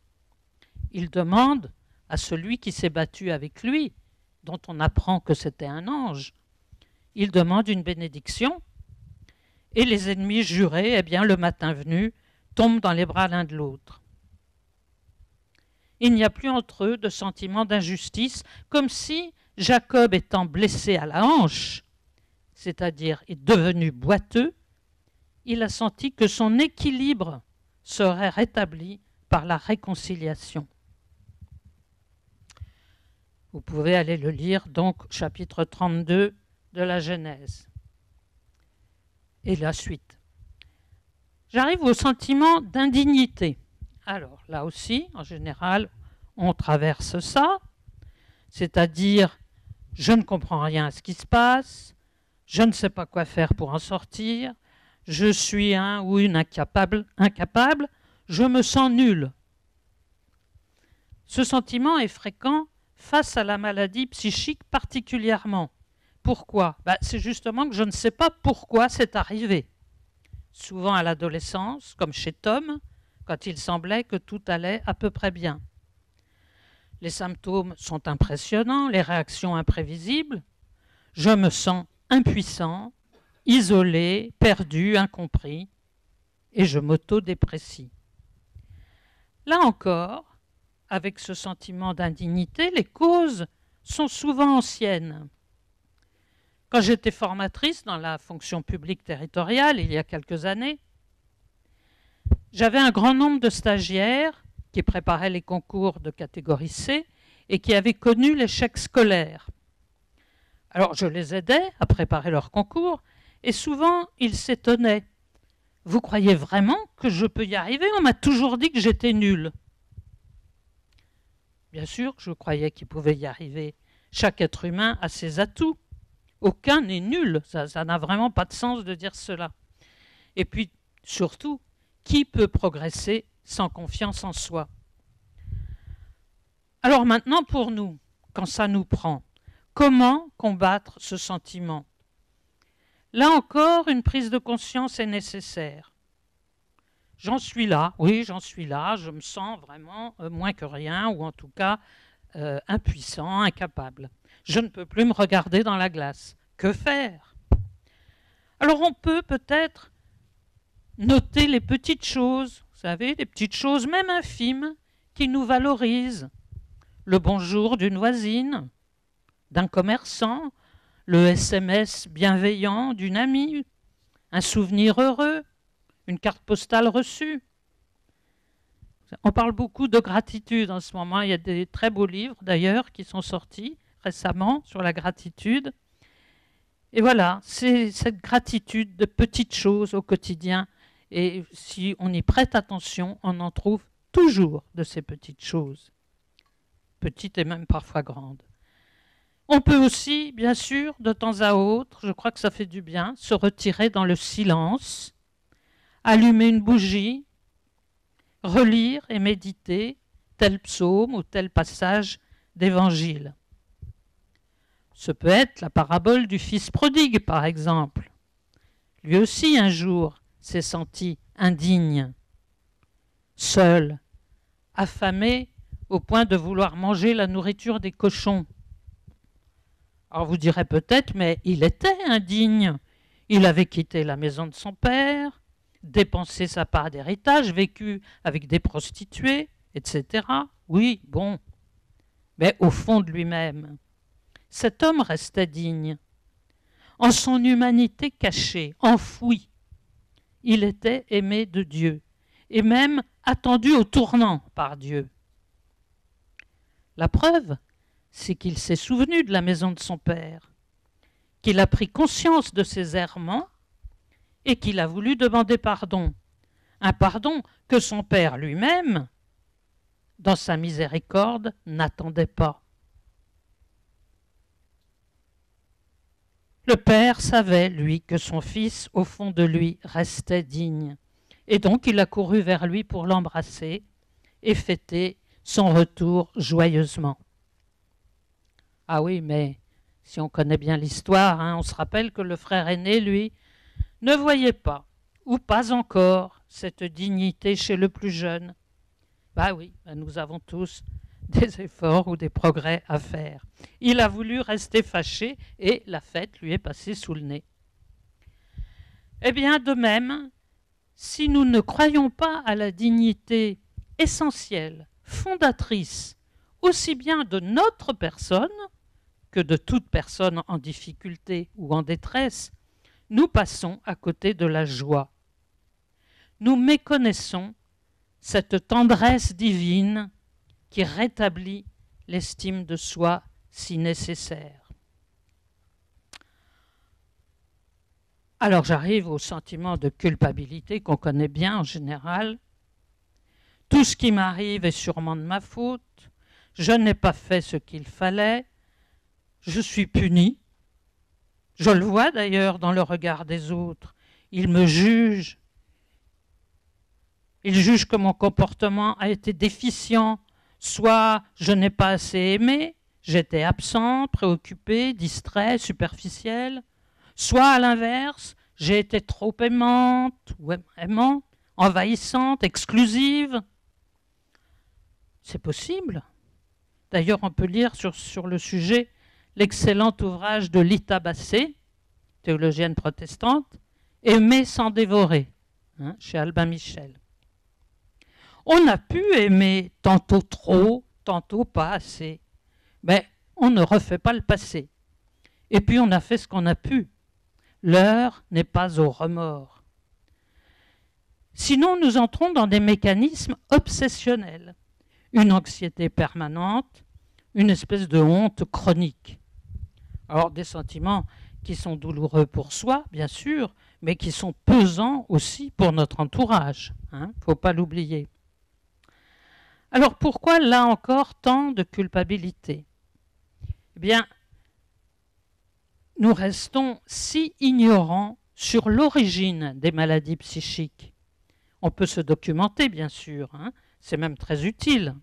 Il demande à celui qui s'est battu avec lui, dont on apprend que c'était un ange, il demande une bénédiction, et les ennemis jurés, eh bien, le matin venu, tombent dans les bras l'un de l'autre. Il n'y a plus entre eux de sentiment d'injustice, comme si Jacob étant blessé à la hanche, c'est-à-dire est devenu boiteux, il a senti que son équilibre serait rétabli par la réconciliation. Vous pouvez aller le lire, donc, chapitre 32, de la Genèse. Et la suite. J'arrive au sentiment d'indignité. Alors là aussi, en général, on traverse ça, c'est-à-dire je ne comprends rien à ce qui se passe, je ne sais pas quoi faire pour en sortir, je suis un ou une incapable, incapable, je me sens nul. Ce sentiment est fréquent face à la maladie psychique particulièrement. Pourquoi? Bah, C'est justement que je ne sais pas pourquoi c'est arrivé. Souvent à l'adolescence, comme chez Tom, quand il semblait que tout allait à peu près bien. Les symptômes sont impressionnants, les réactions imprévisibles. Je me sens impuissant, isolé, perdu, incompris, et je m'auto-déprécie. Là encore, avec ce sentiment d'indignité, les causes sont souvent anciennes. Quand j'étais formatrice dans la fonction publique territoriale il y a quelques années, j'avais un grand nombre de stagiaires qui préparaient les concours de catégorie C et qui avaient connu l'échec scolaire. Alors je les aidais à préparer leurs concours et souvent ils s'étonnaient. Vous croyez vraiment que je peux y arriver? On m'a toujours dit que j'étais nul. Bien sûr je croyais qu'ils pouvaient y arriver. Chaque être humain a ses atouts. Aucun n'est nul. Ça n'a vraiment pas de sens de dire cela. Et puis, surtout, qui peut progresser sans confiance en soi? Alors maintenant, pour nous, quand ça nous prend, comment combattre ce sentiment? Là encore, une prise de conscience est nécessaire. J'en suis là, oui, j'en suis là, je me sens vraiment euh, moins que rien, ou en tout cas euh, impuissant, incapable. Je ne peux plus me regarder dans la glace. Que faire? Alors on peut peut-être noter les petites choses, vous savez, les petites choses même infimes qui nous valorisent. Le bonjour d'une voisine, d'un commerçant, le SMS bienveillant d'une amie, un souvenir heureux, une carte postale reçue. On parle beaucoup de gratitude en ce moment. Il y a des très beaux livres d'ailleurs qui sont sortis récemment sur la gratitude. Et voilà, c'est cette gratitude de petites choses au quotidien. Et si on y prête attention, on en trouve toujours de ces petites choses, petites et même parfois grandes. On peut aussi, bien sûr, de temps à autre, je crois que ça fait du bien, se retirer dans le silence, allumer une bougie, relire et méditer tel psaume ou tel passage d'évangile. Ce peut être la parabole du fils prodigue, par exemple. Lui aussi, un jour, s'est senti indigne, seul, affamé au point de vouloir manger la nourriture des cochons. Alors vous direz peut-être, mais il était indigne. Il avait quitté la maison de son père, dépensé sa part d'héritage, vécu avec des prostituées, etc. Oui, bon. Mais au fond de lui-même, cet homme restait digne. En son humanité cachée, enfouie, il était aimé de Dieu et même attendu au tournant par Dieu. La preuve, c'est qu'il s'est souvenu de la maison de son père, qu'il a pris conscience de ses errements et qu'il a voulu demander pardon. Un pardon que son père lui-même, dans sa miséricorde, n'attendait pas. Le père savait, lui, que son fils, au fond de lui, restait digne. Et donc il a couru vers lui pour l'embrasser et fêter son retour joyeusement. Ah oui, mais si on connaît bien l'histoire, hein, on se rappelle que le frère aîné, lui, ne voyait pas, ou pas encore, cette dignité chez le plus jeune. Bah oui, bah nous avons tous des efforts ou des progrès à faire. Il a voulu rester fâché et la fête lui est passée sous le nez. Eh bien, de même, si nous ne croyons pas à la dignité essentielle, fondatrice, aussi bien de notre personne que de toute personne en difficulté ou en détresse, nous passons à côté de la joie. Nous méconnaissons cette tendresse divine qui rétablit l'estime de soi si nécessaire. Alors j'arrive au sentiment de culpabilité qu'on connaît bien en général. Tout ce qui m'arrive est sûrement de ma faute. Je n'ai pas fait ce qu'il fallait. Je suis puni. Je le vois d'ailleurs dans le regard des autres. Ils me jugent. Ils jugent que mon comportement a été déficient, Soit je n'ai pas assez aimé, j'étais absent, préoccupé, distrait, superficiel. Soit à l'inverse, j'ai été trop aimante ou aimante, envahissante, exclusive. C'est possible. D'ailleurs, on peut lire sur, sur le sujet l'excellent ouvrage de Lita Bassé, théologienne protestante, Aimer sans dévorer, hein, chez Albin Michel. On a pu aimer tantôt trop, tantôt pas assez. Mais on ne refait pas le passé. Et puis on a fait ce qu'on a pu. L'heure n'est pas au remords. Sinon, nous entrons dans des mécanismes obsessionnels, une anxiété permanente, une espèce de honte chronique. Alors des sentiments qui sont douloureux pour soi, bien sûr, mais qui sont pesants aussi pour notre entourage. Il hein, ne faut pas l'oublier. Alors pourquoi là encore tant de culpabilité? Eh bien, nous restons si ignorants sur l'origine des maladies psychiques. On peut se documenter, bien sûr, hein. c'est même très utile.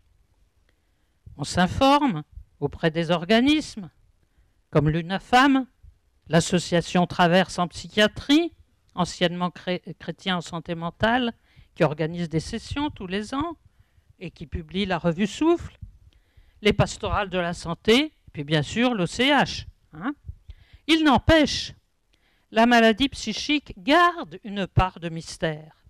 On s'informe auprès des organismes, comme l'UNAFAM, l'association Traverse en psychiatrie, anciennement chrétien en santé mentale, qui organise des sessions tous les ans, et qui publie la revue Souffle, les pastorales de la santé, puis bien sûr l'OCH. Hein. Il n'empêche, la maladie psychique garde une part de mystère.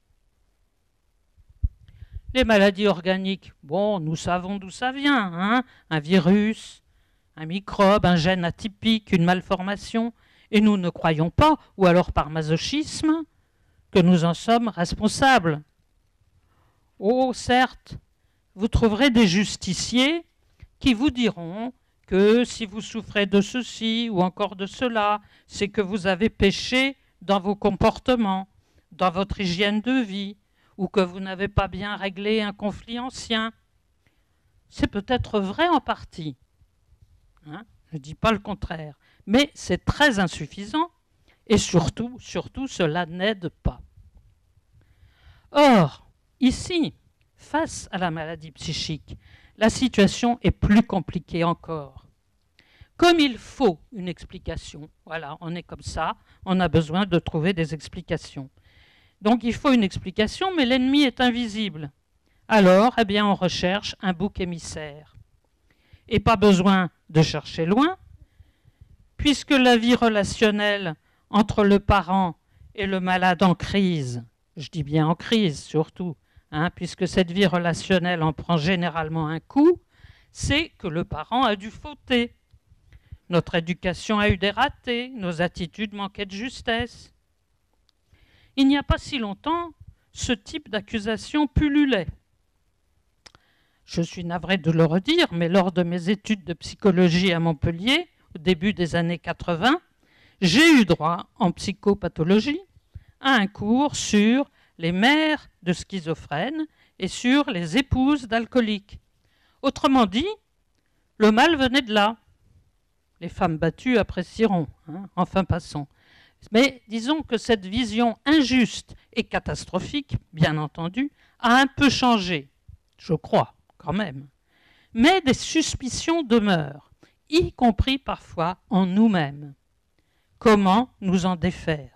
Les maladies organiques, bon, nous savons d'où ça vient. Hein un virus, un microbe, un gène atypique, une malformation. Et nous ne croyons pas, ou alors par masochisme, que nous en sommes responsables. Oh, certes, vous trouverez des justiciers qui vous diront que si vous souffrez de ceci ou encore de cela, c'est que vous avez péché dans vos comportements, dans votre hygiène de vie, ou que vous n'avez pas bien réglé un conflit ancien. C'est peut-être vrai en partie. Hein, je ne dis pas le contraire. Mais c'est très insuffisant et surtout, surtout, cela n'aide pas. Or, ici, face à la maladie psychique, la situation est plus compliquée encore. Comme il faut une explication, voilà, on est comme ça, on a besoin de trouver des explications. Donc il faut une explication, mais l'ennemi est invisible. Alors, eh bien, on recherche un bouc émissaire. Et pas besoin de chercher loin, puisque la vie relationnelle entre le parent et le malade en crise, je dis bien en crise surtout, hein, puisque cette vie relationnelle en prend généralement un coup, c'est que le parent a dû fauter. Notre éducation a eu des ratés, nos attitudes manquaient de justesse. Il n'y a pas si longtemps, ce type d'accusation pullulait. Je suis navré de le redire, mais lors de mes études de psychologie à Montpellier, au début des années 80, j'ai eu droit en psychopathologie à un cours sur les mères de schizophrènes et sur les épouses d'alcooliques. Autrement dit, le mal venait de là. Les femmes battues apprécieront, hein, enfin passons. Mais disons que cette vision injuste et catastrophique, bien entendu, a un peu changé, je crois, quand même. Mais des suspicions demeurent, y compris parfois en nous-mêmes. Comment nous en défaire?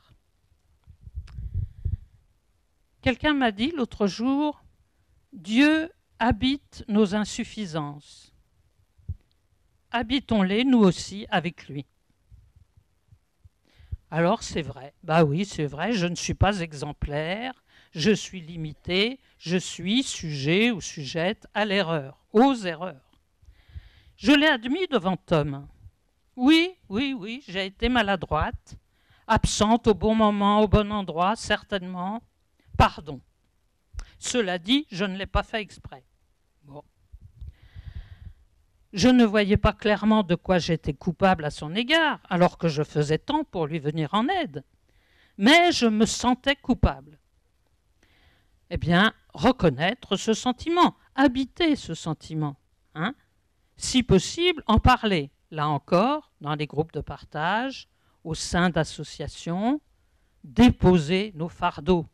Quelqu'un m'a dit l'autre jour, Dieu habite nos insuffisances. Habitons-les, nous aussi, avec lui. Alors c'est vrai, bah oui, c'est vrai, je ne suis pas exemplaire, je suis limité, je suis sujet ou sujette à l'erreur, aux erreurs. Je l'ai admis devant Tom. Oui, oui, oui, j'ai été maladroite, absente au bon moment, au bon endroit, certainement. Pardon. Cela dit, je ne l'ai pas fait exprès. Je ne voyais pas clairement de quoi j'étais coupable à son égard, alors que je faisais tant pour lui venir en aide. Mais je me sentais coupable. Eh bien, reconnaître ce sentiment, habiter ce sentiment. Hein si possible, en parler, là encore, dans les groupes de partage, au sein d'associations, déposer nos fardeaux.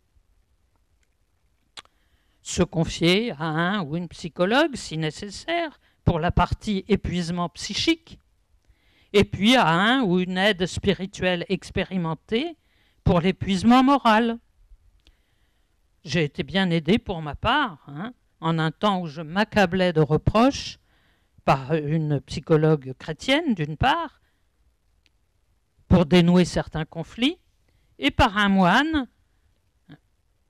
Se confier à un ou une psychologue si nécessaire, pour la partie épuisement psychique, et puis à un ou une aide spirituelle expérimentée pour l'épuisement moral. J'ai été bien aidé pour ma part, hein, en un temps où je m'accablais de reproches par une psychologue chrétienne, d'une part, pour dénouer certains conflits, et par un moine,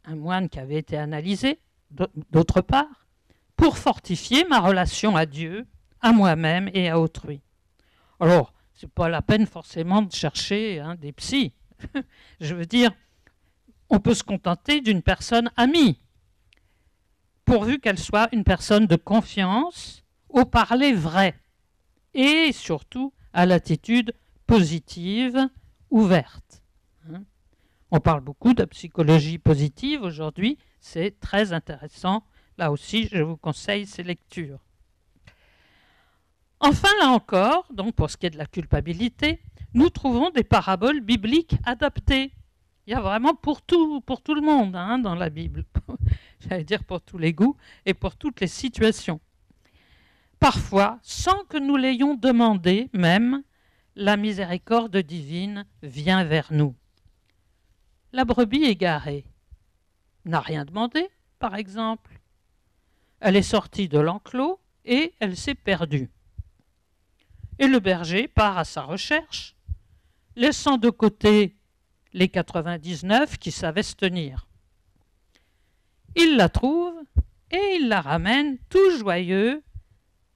un moine qui avait été analysé, d'autre part, pour fortifier ma relation à Dieu, à moi-même et à autrui. Alors, ce n'est pas la peine forcément de chercher hein, des psys. Je veux dire, on peut se contenter d'une personne amie, pourvu qu'elle soit une personne de confiance, au parler vrai, et surtout à l'attitude positive, ouverte. Hein. On parle beaucoup de psychologie positive aujourd'hui, c'est très intéressant Là aussi, je vous conseille ces lectures. Enfin, là encore, donc pour ce qui est de la culpabilité, nous trouvons des paraboles bibliques adaptées. Il y a vraiment pour tout, pour tout le monde hein, dans la Bible. J'allais dire pour tous les goûts et pour toutes les situations. Parfois, sans que nous l'ayons demandé même, la miséricorde divine vient vers nous. La brebis égarée n'a rien demandé, par exemple. Elle est sortie de l'enclos et elle s'est perdue. Et le berger part à sa recherche, laissant de côté les 99 qui savaient se tenir. Il la trouve et il la ramène tout joyeux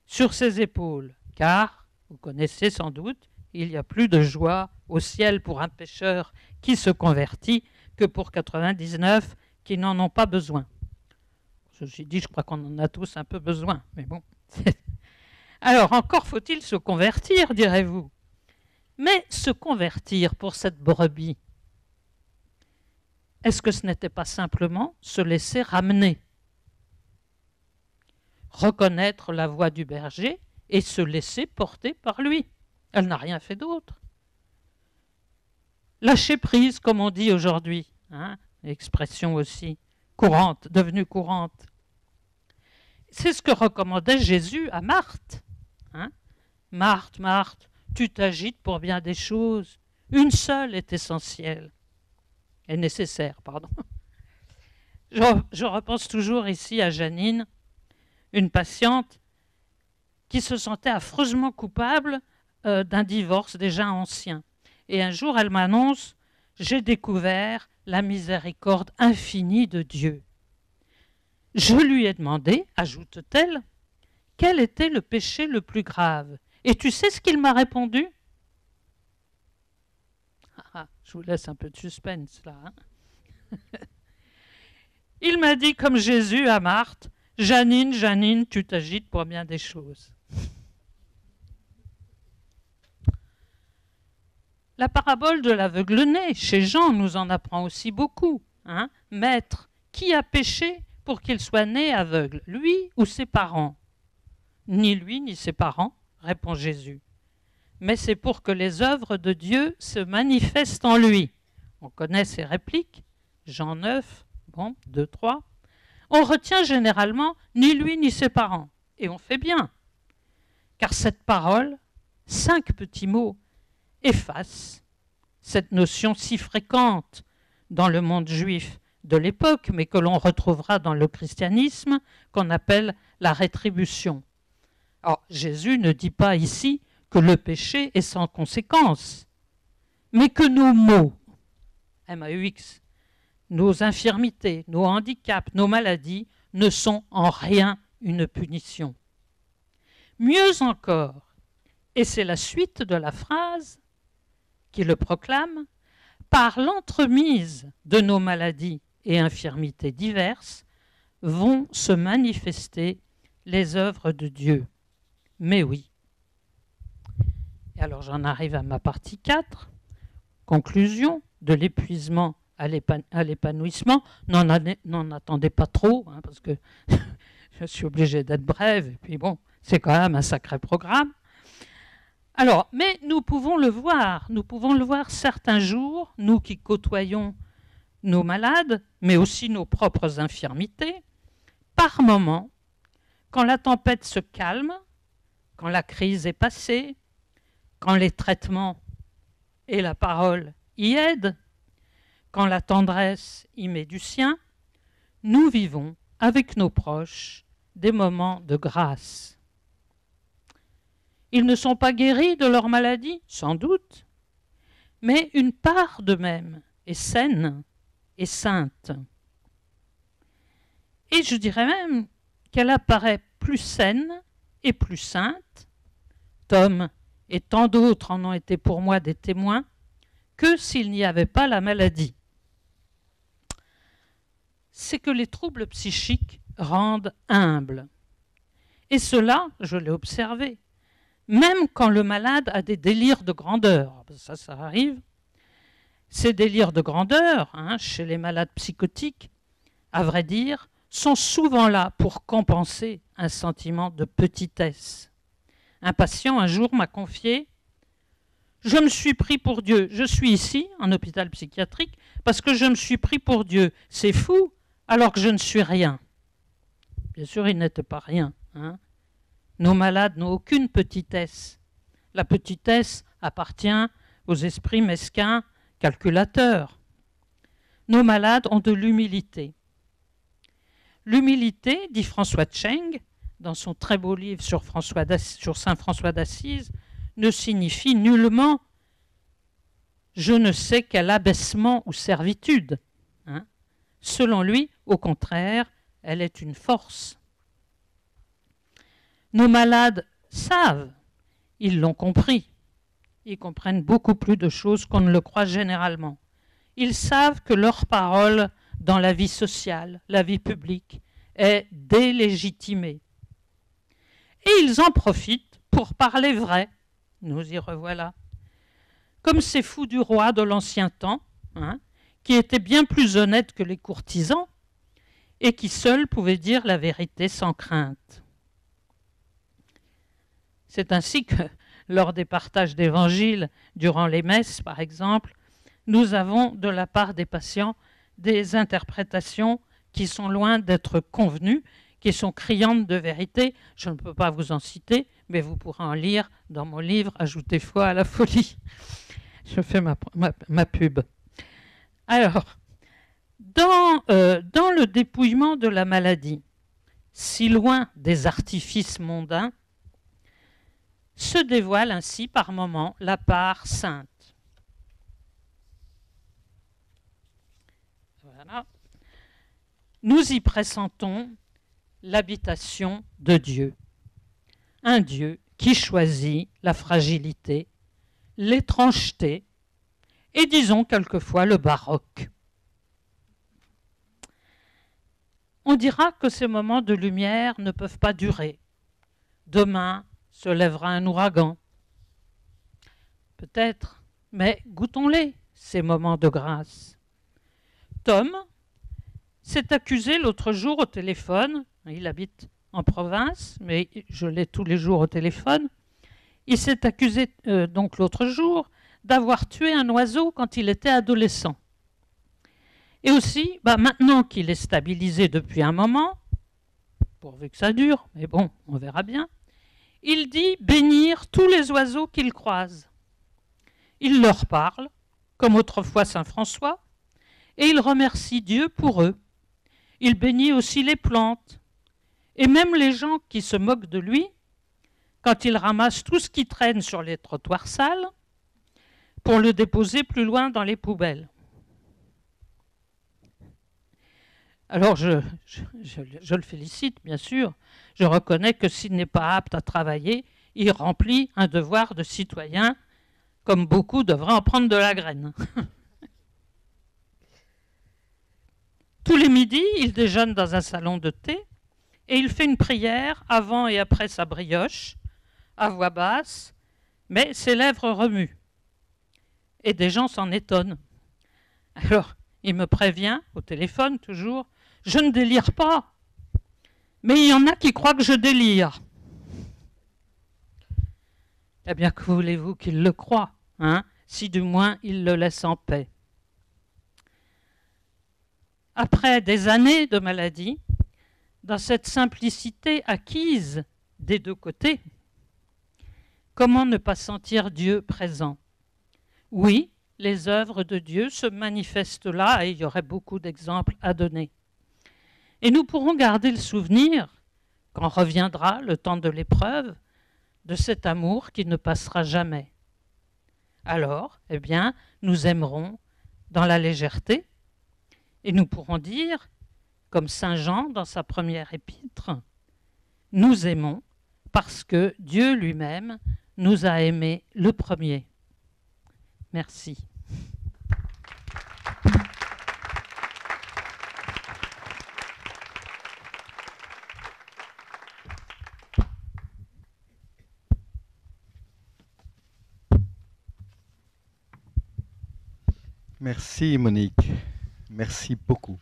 sur ses épaules, car, vous connaissez sans doute, il y a plus de joie au ciel pour un pécheur qui se convertit que pour 99 qui n'en ont pas besoin. Ceci dit, je crois qu'on en a tous un peu besoin, mais bon. Alors, encore faut-il se convertir, direz-vous. Mais se convertir pour cette brebis, est-ce que ce n'était pas simplement se laisser ramener Reconnaître la voix du berger et se laisser porter par lui? Elle n'a rien fait d'autre. Lâcher prise, comme on dit aujourd'hui, hein, expression aussi courante, devenue courante. C'est ce que recommandait Jésus à Marthe. Hein. Marthe, Marthe, tu t'agites pour bien des choses. Une seule est essentielle, est nécessaire, pardon. Je, repense toujours ici à Janine, une patiente qui se sentait affreusement coupable euh, d'un divorce déjà ancien. Et un jour, elle m'annonce J'ai découvert la miséricorde infinie de Dieu. Je lui ai demandé, ajoute-t-elle, quel était le péché le plus grave? Et tu sais ce qu'il m'a répondu? Ah, ah, Je vous laisse un peu de suspense là. Hein. Il m'a dit comme Jésus à Marthe, Janine, Janine, tu t'agites pour bien des choses. La parabole de l'aveugle-né, chez Jean, nous en apprend aussi beaucoup. Hein Maître, qui a péché pour qu'il soit né aveugle, lui ou ses parents? Ni lui ni ses parents, répond Jésus. Mais c'est pour que les œuvres de Dieu se manifestent en lui. On connaît ces répliques. Jean 9, bon, 2, 3. On retient généralement ni lui ni ses parents. Et on fait bien. Car cette parole, cinq petits mots, efface cette notion si fréquente dans le monde juif de l'époque, mais que l'on retrouvera dans le christianisme, qu'on appelle la rétribution. Alors, Jésus ne dit pas ici que le péché est sans conséquence, mais que nos maux, MAUX, nos infirmités, nos handicaps, nos maladies, ne sont en rien une punition. Mieux encore, et c'est la suite de la phrase, qui le proclame, par l'entremise de nos maladies et infirmités diverses, vont se manifester les œuvres de Dieu. Mais oui. Et alors j'en arrive à ma partie 4, conclusion de l'épuisement à l'épanouissement. N'en attendez pas trop, hein, parce que je suis obligé d'être brève, et puis bon, c'est quand même un sacré programme. Alors, mais nous pouvons le voir, nous pouvons le voir certains jours, nous qui côtoyons nos malades, mais aussi nos propres infirmités, par moments, quand la tempête se calme, quand la crise est passée, quand les traitements et la parole y aident, quand la tendresse y met du sien, nous vivons avec nos proches des moments de grâce. Ils ne sont pas guéris de leur maladie, sans doute, mais une part d'eux-mêmes est saine et sainte. Et je dirais même qu'elle apparaît plus saine et plus sainte, Tom et tant d'autres en ont été pour moi des témoins, que s'il n'y avait pas la maladie. C'est que les troubles psychiques rendent humbles. Et cela, je l'ai observé, même quand le malade a des délires de grandeur. Ça, ça arrive. Ces délires de grandeur, hein, chez les malades psychotiques, à vrai dire, sont souvent là pour compenser un sentiment de petitesse. Un patient un jour m'a confié Je me suis pris pour Dieu. Je suis ici, en hôpital psychiatrique, parce que je me suis pris pour Dieu. C'est fou, alors que je ne suis rien. Bien sûr, il n'était pas rien. Hein. Nos malades n'ont aucune petitesse. La petitesse appartient aux esprits mesquins, calculateurs. Nos malades ont de l'humilité. L'humilité, dit François Cheng, dans son très beau livre sur, Saint François d'Assise, ne signifie nullement je ne sais quel abaissement ou servitude. Hein? Selon lui, au contraire, elle est une force. Nos malades savent, ils l'ont compris, ils comprennent beaucoup plus de choses qu'on ne le croit généralement. Ils savent que leur parole dans la vie sociale, la vie publique, est délégitimée. Et ils en profitent pour parler vrai. Nous y revoilà. Comme ces fous du roi de l'ancien temps, hein, qui étaient bien plus honnêtes que les courtisans, et qui seuls pouvaient dire la vérité sans crainte. C'est ainsi que, lors des partages d'évangiles, durant les messes par exemple, nous avons de la part des patients des interprétations qui sont loin d'être convenues, qui sont criantes de vérité. Je ne peux pas vous en citer, mais vous pourrez en lire dans mon livre Ajoutez foi à la folie. Je fais ma, pub. Alors, dans, euh, dans le dépouillement de la maladie, si loin des artifices mondains, se dévoile ainsi par moments la part sainte. Nous y pressentons l'habitation de Dieu. Un Dieu qui choisit la fragilité, l'étrangeté et disons quelquefois le baroque. On dira que ces moments de lumière ne peuvent pas durer. Demain se lèvera un ouragan. Peut-être, mais goûtons-les, ces moments de grâce. Tom s'est accusé l'autre jour au téléphone, il habite en province, mais je l'ai tous les jours au téléphone, il s'est accusé euh, donc l'autre jour d'avoir tué un oiseau quand il était adolescent. Et aussi, bah, maintenant qu'il est stabilisé depuis un moment, pourvu que ça dure, mais bon, on verra bien, il dit bénir tous les oiseaux qu'il croise. Il leur parle, comme autrefois Saint François, et il remercie Dieu pour eux. Il bénit aussi les plantes, et même les gens qui se moquent de lui, quand il ramasse tout ce qui traîne sur les trottoirs sales, pour le déposer plus loin dans les poubelles. Alors je, je, le félicite, bien sûr. Je reconnais que s'il n'est pas apte à travailler, il remplit un devoir de citoyen, comme beaucoup devraient en prendre de la graine. Tous les midis, il déjeune dans un salon de thé et il fait une prière avant et après sa brioche, à voix basse, mais ses lèvres remuent. Et des gens s'en étonnent. Alors, il me prévient, au téléphone toujours, je ne délire pas. Mais il y en a qui croient que je délire. Eh bien, que voulez-vous qu'il le croient, hein, si du moins il le laisse en paix? Après des années de maladie, dans cette simplicité acquise des deux côtés, comment ne pas sentir Dieu présent? Oui, les œuvres de Dieu se manifestent là et il y aurait beaucoup d'exemples à donner. Et nous pourrons garder le souvenir, quand reviendra le temps de l'épreuve, de cet amour qui ne passera jamais. Alors, eh bien, nous aimerons dans la légèreté et nous pourrons dire, comme Saint Jean dans sa première épître, nous aimons parce que Dieu lui-même nous a aimés le premier. Merci. Merci Monique, merci beaucoup.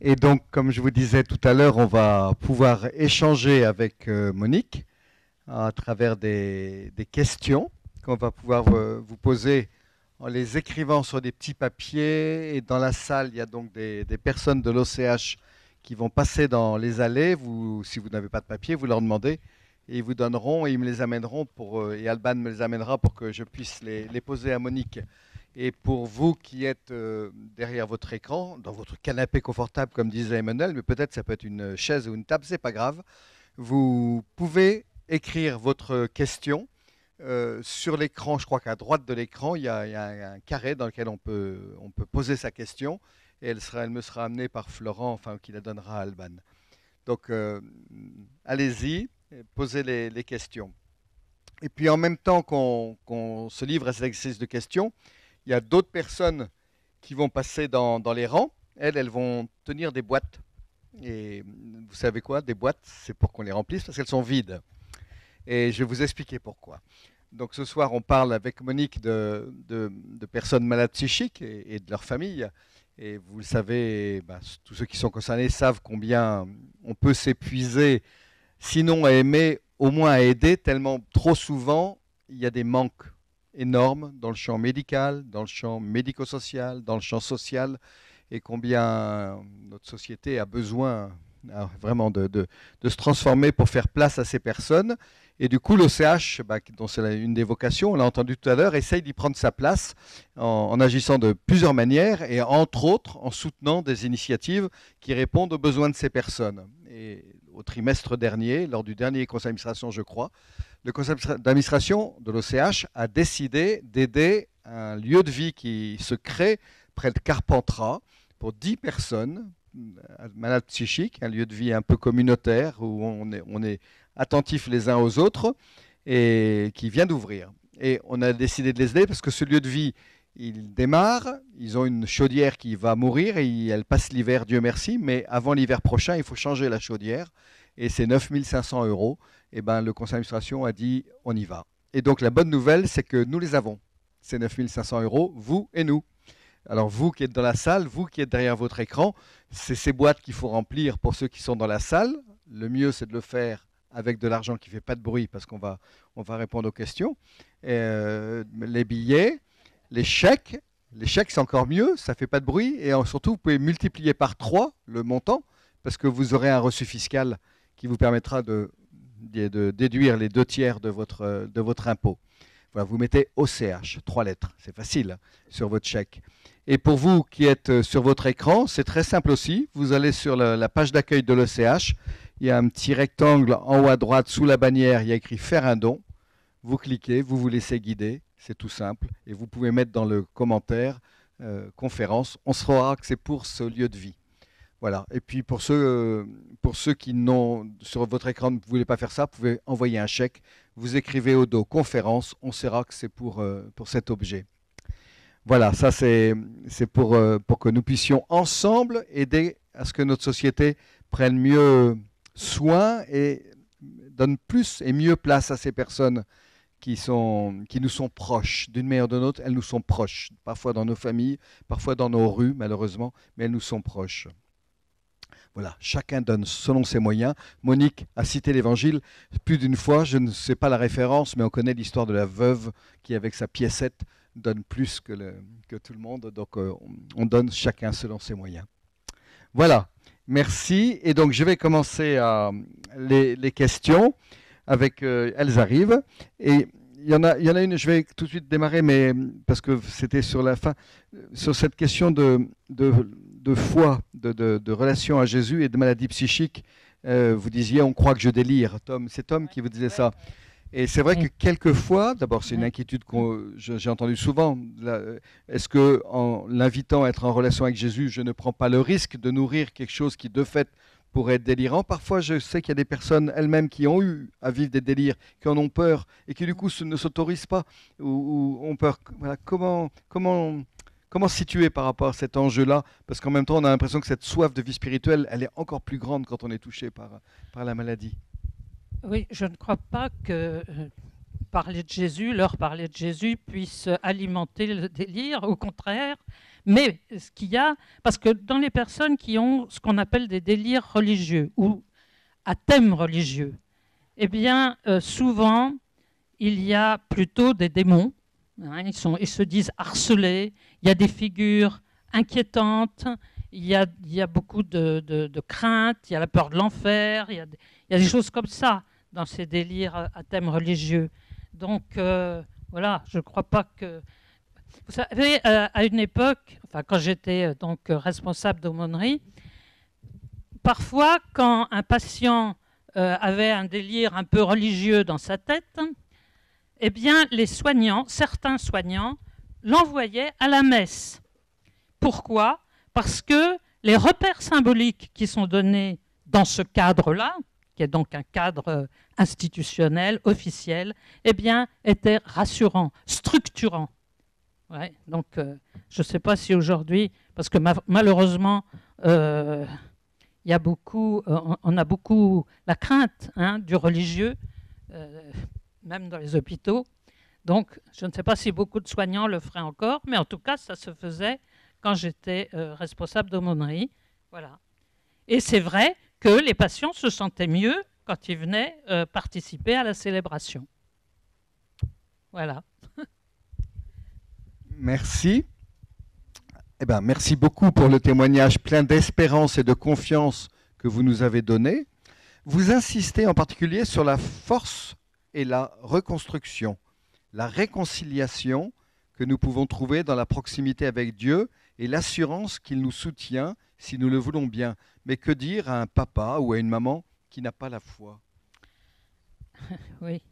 Et donc, comme je vous disais tout à l'heure, on va pouvoir échanger avec euh, Monique à travers des, questions qu'on va pouvoir euh, vous poser en les écrivant sur des petits papiers. Et dans la salle, il y a donc des, personnes de l'OCH qui vont passer dans les allées. Si vous n'avez pas de papier, vous leur demandez et ils vous donneront et ils me les amèneront pour, euh, et Alban me les amènera pour que je puisse les poser à Monique et pour vous qui êtes euh, derrière votre écran, dans votre canapé confortable, comme disait Emmanuel, mais peut-être ça peut être une chaise ou une table, c'est pas grave. vous pouvez écrire votre question euh, sur l'écran. Je crois qu'à droite de l'écran, il, y a un carré dans lequel on peut, on peut poser sa question et elle, me sera amenée par Florent, enfin qui la donnera à Alban. Donc euh, allez-y, posez les, questions. Et puis en même temps qu'on se livre à cet exercice de questions, il y a d'autres personnes qui vont passer dans, les rangs. Elles, elles vont tenir des boîtes et vous savez quoi? Des boîtes, c'est pour qu'on les remplisse parce qu'elles sont vides. Et je vais vous expliquer pourquoi. Donc ce soir, on parle avec Monique de, personnes malades psychiques et, de leurs familles. Et vous le savez, bah, tous ceux qui sont concernés savent combien on peut s'épuiser, sinon à aimer, au moins à aider, tellement trop souvent il y a des manques énormes dans le champ médical, dans le champ médico-social, dans le champ social et combien notre société a besoin vraiment de, se transformer pour faire place à ces personnes. Et du coup, l'OCH, bah, dont c'est une des vocations, on l'a entendu tout à l'heure, essaye d'y prendre sa place en, agissant de plusieurs manières et entre autres en soutenant des initiatives qui répondent aux besoins de ces personnes. Et au trimestre dernier, lors du dernier conseil d'administration, je crois, le conseil d'administration de l'OCH a décidé d'aider un lieu de vie qui se crée près de Carpentras pour 10 personnes euh, malades psychiques, un lieu de vie un peu communautaire où on est, on attentifs les uns aux autres et qui vient d'ouvrir. Et on a décidé de les aider parce que ce lieu de vie, il démarre, ils ont une chaudière qui va mourir et elle passe l'hiver, Dieu merci, mais avant l'hiver prochain, il faut changer la chaudière et c'est 9500 euros. Et ben, le conseil d'administration a dit on y va. Et donc la bonne nouvelle, c'est que nous les avons, ces 9500 euros, vous et nous. Alors vous qui êtes dans la salle, vous qui êtes derrière votre écran, c'est ces boîtes qu'il faut remplir pour ceux qui sont dans la salle. Le mieux, c'est de le faire avec de l'argent qui ne fait pas de bruit parce qu'on va, on va répondre aux questions. Euh, les billets, les chèques. Les chèques, c'est encore mieux, ça ne fait pas de bruit. Et surtout, vous pouvez multiplier par 3 le montant parce que vous aurez un reçu fiscal qui vous permettra de, de déduire les deux tiers de votre, de votre impôt. Voilà, vous mettez OCH, trois lettres, c'est facile, hein, sur votre chèque. Et pour vous qui êtes euh, sur votre écran, c'est très simple aussi. Vous allez sur la, page d'accueil de l'OCH. Il y a un petit rectangle en haut à droite sous la bannière. Il y a écrit Faire un don. Vous cliquez, vous vous laissez guider. C'est tout simple. Et vous pouvez mettre dans le commentaire euh, conférence. On saura que c'est pour ce lieu de vie. Voilà. Et puis pour ceux, euh, pour ceux qui n'ont sur votre écran ne voulez pas faire ça, vous pouvez envoyer un chèque. Vous écrivez au dos conférence. On saura que c'est pour, pour cet objet. Voilà, ça c'est pour, euh, pour que nous puissions ensemble aider à ce que notre société prenne mieux soin et donne plus et mieux place à ces personnes qui, sont, qui nous sont proches. D'une manière ou d'une autre, elles nous sont proches. Parfois dans nos familles, parfois dans nos rues, malheureusement, mais elles nous sont proches. Voilà, chacun donne selon ses moyens. Monique a cité l'évangile plus d'une fois, je ne sais pas la référence, mais on connaît l'histoire de la veuve qui, avec sa piécette, donne plus que, tout le monde. Donc, euh, on, donne chacun selon ses moyens. Voilà, merci. Et donc, je vais commencer à, les, questions. Avec, euh, elles arrivent. Et il y, en a, une, je vais tout de suite démarrer, mais parce que c'était sur la fin, sur cette question de, de foi, de, de, relation à Jésus et de maladie psychique. Euh, vous disiez, on croit que je délire. Tom, c'est Tom qui vous disait ça. Et c'est vrai que quelquefois, d'abord c'est une inquiétude que j'ai entendue souvent, est-ce que en l'invitant à être en relation avec Jésus, je ne prends pas le risque de nourrir quelque chose qui de fait pourrait être délirant? Parfois je sais qu'il y a des personnes elles-mêmes qui ont eu à vivre des délires, qui en ont peur et qui du coup ne s'autorisent pas ou, ont peur. Voilà, comment, comment, comment se situer par rapport à cet enjeu-là? Parce qu'en même temps on a l'impression que cette soif de vie spirituelle, elle est encore plus grande quand on est touché par, par la maladie. Oui, je ne crois pas que euh, parler de Jésus, leur parler de Jésus puisse alimenter le délire, au contraire. Mais ce qu'il y a, parce que dans les personnes qui ont ce qu'on appelle des délires religieux ou à thème religieux, eh bien, euh, souvent, il y a plutôt des démons. Hein, ils, se disent harcelés. Il y a des figures inquiétantes. Il y a, beaucoup de, craintes. Il y a la peur de l'enfer. Il, y a des choses comme ça dans ces délires à, thème religieux. Donc euh, voilà, je ne crois pas que... Vous savez, euh, à une époque, enfin quand j'étais euh, donc responsable d'aumônerie, parfois quand un patient avait un délire un peu religieux dans sa tête, eh bien, les soignants, certains soignants, l'envoyaient à la messe. Pourquoi? Parce que les repères symboliques qui sont donnés dans ce cadre-là, qui est donc un cadre institutionnel, officiel, eh bien, étaient rassurants, structurants. donc, euh, je ne sais pas si aujourd'hui, parce que malheureusement, euh, y a beaucoup, euh, on a beaucoup la crainte hein, du religieux, même dans les hôpitaux. Donc, je ne sais pas si beaucoup de soignants le feraient encore, mais en tout cas, ça se faisait quand j'étais responsable d'aumônerie. Voilà. Et c'est vrai que les patients se sentaient mieux quand ils venaient participer à la célébration. Voilà. Merci. Eh ben, merci beaucoup pour le témoignage plein d'espérance et de confiance que vous nous avez donné. Vous insistez en particulier sur la force et la reconstruction, la réconciliation que nous pouvons trouver dans la proximité avec Dieu et l'assurance qu'il nous soutient si nous le voulons bien. Mais que dire à un papa ou à une maman qui n'a pas la foi? Oui.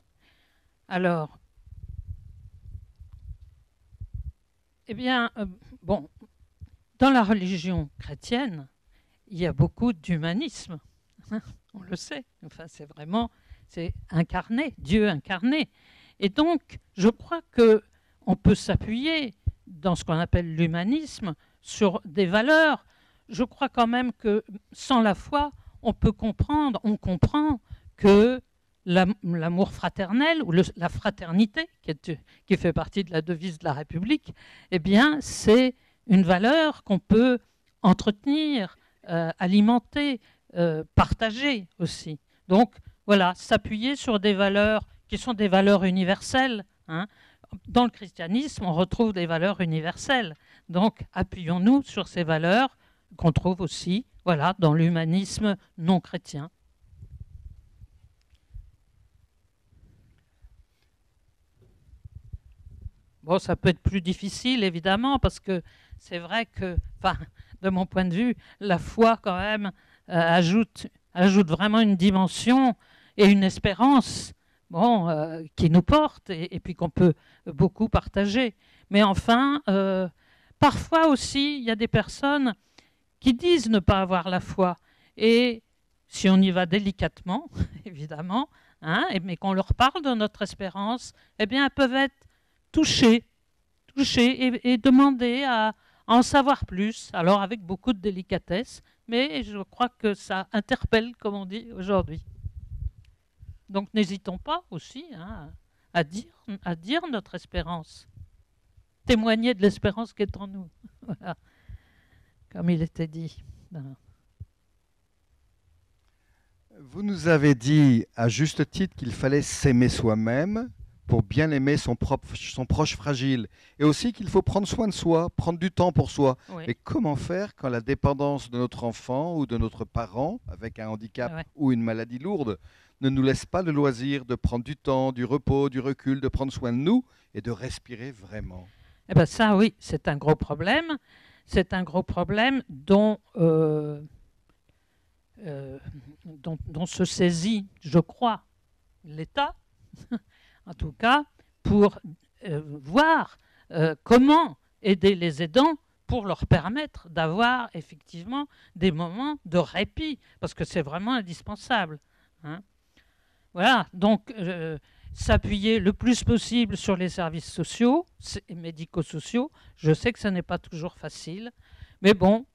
Alors, eh bien, euh, bon, dans la religion chrétienne, il y a beaucoup d'humanisme. On le sait. Enfin, c'est vraiment, c'est incarné, Dieu incarné. Et donc, je crois que on peut s'appuyer dans ce qu'on appelle l'humanisme sur des valeurs. Je crois quand même que sans la foi, on peut comprendre, on comprend que l'amour fraternel ou la fraternité, qui, fait partie de la devise de la République, eh bien, c'est une valeur qu'on peut entretenir, euh, alimenter, euh, partager aussi. Donc voilà, s'appuyer sur des valeurs qui sont des valeurs universelles. Hein. Dans le christianisme, on retrouve des valeurs universelles. Donc appuyons-nous sur ces valeurs qu'on trouve aussi voilà, dans l'humanisme non chrétien. Bon, ça peut être plus difficile, évidemment, parce que c'est vrai que, de mon point de vue, la foi, quand même, euh, ajoute, ajoute vraiment une dimension et une espérance bon, euh, qui nous porte et, puis qu'on peut beaucoup partager. Mais enfin, euh, parfois aussi, il y a des personnes qui disent ne pas avoir la foi. Et si on y va délicatement, évidemment, hein, mais qu'on leur parle de notre espérance, eh bien, elles peuvent être touchées, touchées et demander à, en savoir plus, alors avec beaucoup de délicatesse, mais je crois que ça interpelle, comme on dit aujourd'hui. Donc n'hésitons pas aussi hein, à, dire, à dire notre espérance, témoigner de l'espérance qui est en nous, comme il était dit. Vous nous avez dit à juste titre qu'il fallait s'aimer soi-même, pour bien aimer son, propre, son proche fragile. Et aussi qu'il faut prendre soin de soi, prendre du temps pour soi. Et comment faire quand la dépendance de notre enfant ou de notre parent, avec un handicap ou une maladie lourde, ne nous laisse pas le loisir de prendre du temps, du repos, du recul, de prendre soin de nous et de respirer vraiment Eh bien ça, oui, c'est un gros problème. C'est un gros problème dont, euh, euh, se saisit, je crois, l'État en tout cas, pour euh, voir comment aider les aidants pour leur permettre d'avoir effectivement des moments de répit, parce que c'est vraiment indispensable. Hein. Voilà, donc euh, s'appuyer le plus possible sur les services sociaux médico-sociaux. Je sais que ce n'est pas toujours facile, mais bon,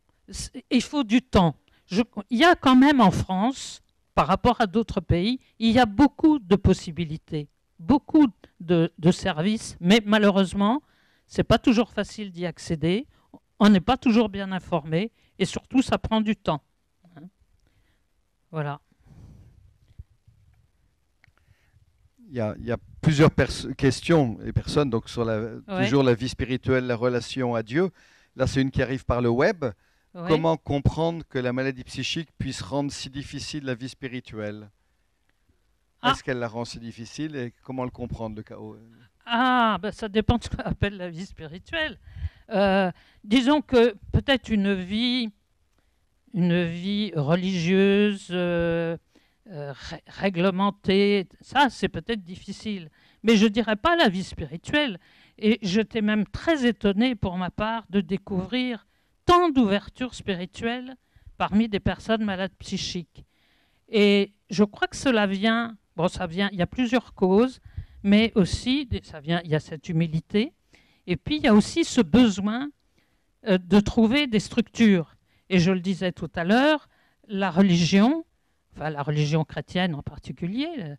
il faut du temps. il y a quand même en France, par rapport à d'autres pays, il y a beaucoup de possibilités beaucoup de, services, mais malheureusement, ce n'est pas toujours facile d'y accéder, on n'est pas toujours bien informé, et surtout, ça prend du temps. Hein. Voilà. Il y, a, plusieurs questions et personnes donc sur la, toujours la vie spirituelle, la relation à Dieu. Là, c'est une qui arrive par le web. Comment comprendre que la maladie psychique puisse rendre si difficile la vie spirituelle? Ah. Est-ce qu'elle la rend si difficile et comment le comprendre, le chaos? Ah, ben ça dépend de ce qu'on appelle la vie spirituelle. Euh, disons que peut-être une vie, une vie religieuse, euh, euh. Ça, c'est peut-être difficile. Mais je ne dirais pas la vie spirituelle. Et j'étais même très étonnée pour ma part de découvrir tant d'ouverture spirituelle parmi des personnes malades psychiques. Et je crois que cela vient, bon, ça vient, il y a plusieurs causes, mais aussi, ça vient, il y a cette humilité, et puis il y a aussi ce besoin euh, de trouver des structures. Et je le disais tout à l'heure, la religion, enfin la religion chrétienne en particulier, euh,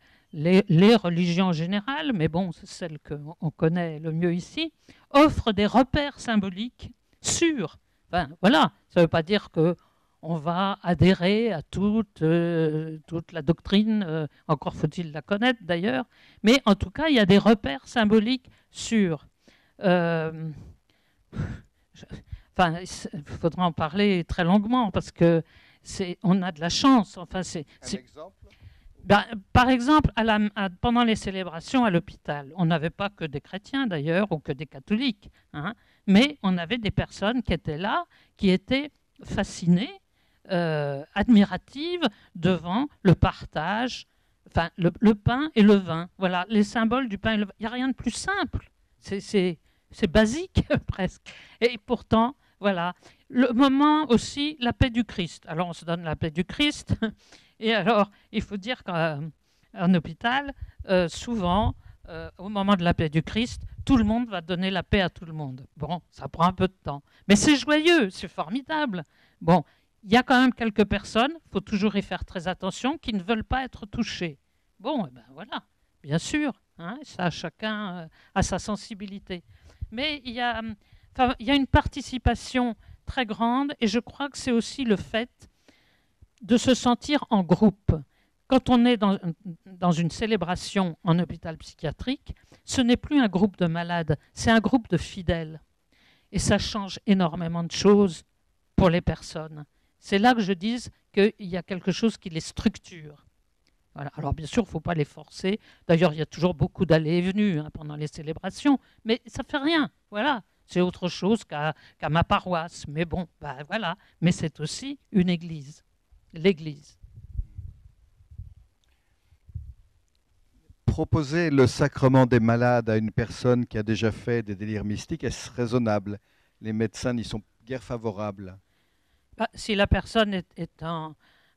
les, religions en général, mais bon, c'est celle qu'on connaît le mieux ici, offrent des repères symboliques sûrs. Enfin, voilà, ça ne veut pas dire que on va adhérer à toute, euh, la doctrine, encore faut-il la connaître d'ailleurs, mais en tout cas, il y a des repères symboliques sûrs. Euh, enfin, il faudra en parler très longuement parce que on a de la chance. Enfin, c'est, ben, par exemple, à la, pendant les célébrations à l'hôpital, on n'avait pas que des chrétiens d'ailleurs ou que des catholiques, hein, mais on avait des personnes qui étaient là, qui étaient fascinées, euh, admiratives devant le partage, enfin le, le, pain et le vin. Voilà, les symboles du pain et le vin. Il n'y a rien de plus simple. C'est basique presque. Et pourtant, voilà. Le moment aussi, la paix du Christ. Alors on se donne la paix du Christ. Et alors, il faut dire qu'en hôpital, euh, souvent, euh, au moment de la paix du Christ, tout le monde va donner la paix à tout le monde. Bon, ça prend un peu de temps. Mais c'est joyeux, c'est formidable. Bon, il y a quand même quelques personnes, il faut toujours y faire très attention, qui ne veulent pas être touchées. Bon, eh ben voilà, bien sûr, hein, ça chacun euh, a sa sensibilité mais il y, a, il y a une participation très grande et je crois que c'est aussi le fait de se sentir en groupe. Quand on est dans, une célébration en hôpital psychiatrique, ce n'est plus un groupe de malades, c'est un groupe de fidèles. Et ça change énormément de choses pour les personnes. C'est là que je dis qu'il y a quelque chose qui les structure. Alors bien sûr, il ne faut pas les forcer. D'ailleurs, il y a toujours beaucoup d'allées et venues hein, pendant les célébrations, mais ça ne fait rien. Voilà, c'est autre chose qu'à ma paroisse. Mais bon, bah, voilà. Mais c'est aussi une église, l'église. Proposer le sacrement des malades à une personne qui a déjà fait des délires mystiques, est-ce raisonnable? Les médecins n'y sont guère favorables. Bah, si la personne est en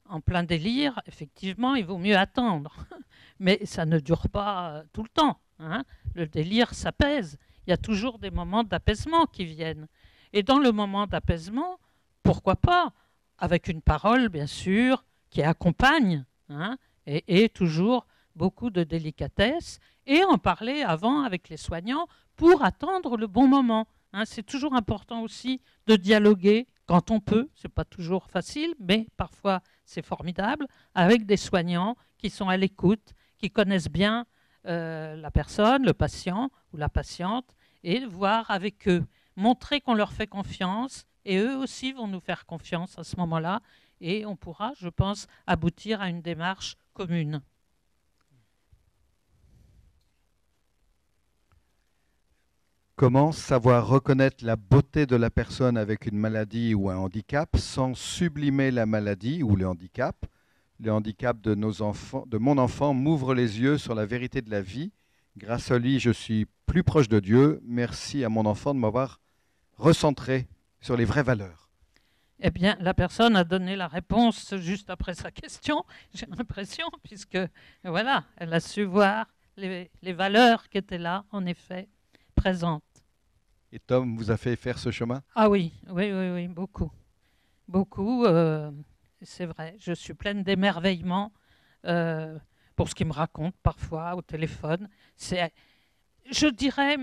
en plein délire, effectivement, il vaut mieux attendre. Mais ça ne dure pas euh, tout le temps. Hein. Le délire s'apaise. Il y a toujours des moments d'apaisement qui viennent. Et dans le moment d'apaisement, pourquoi pas Avec une parole, bien sûr, qui accompagne, hein, et, toujours beaucoup de délicatesse, et en parler avant avec les soignants pour attendre le bon moment. Hein. C'est toujours important aussi de dialoguer quand on peut. Ce n'est pas toujours facile, mais parfois c'est formidable, avec des soignants qui sont à l'écoute, qui connaissent bien euh, la personne, le patient ou la patiente, et voir avec eux, montrer qu'on leur fait confiance, et eux aussi vont nous faire confiance à ce moment-là, et on pourra, je pense, aboutir à une démarche commune. Comment savoir reconnaître la beauté de la personne avec une maladie ou un handicap sans sublimer la maladie ou le handicap? Le handicap de, nos enfants, de mon enfant m'ouvre les yeux sur la vérité de la vie. Grâce à lui, je suis plus proche de Dieu. Merci à mon enfant de m'avoir recentré sur les vraies valeurs. Eh bien, la personne a donné la réponse juste après sa question, j'ai l'impression, puisque voilà, elle a su voir les, les valeurs qui étaient là, en effet, présentes. Et Tom vous a fait faire ce chemin? Ah oui, oui, oui, oui, beaucoup. Beaucoup, euh, c'est vrai. Je suis pleine d'émerveillement euh, pour ce qu'il me raconte parfois au téléphone. C'est, je dirais,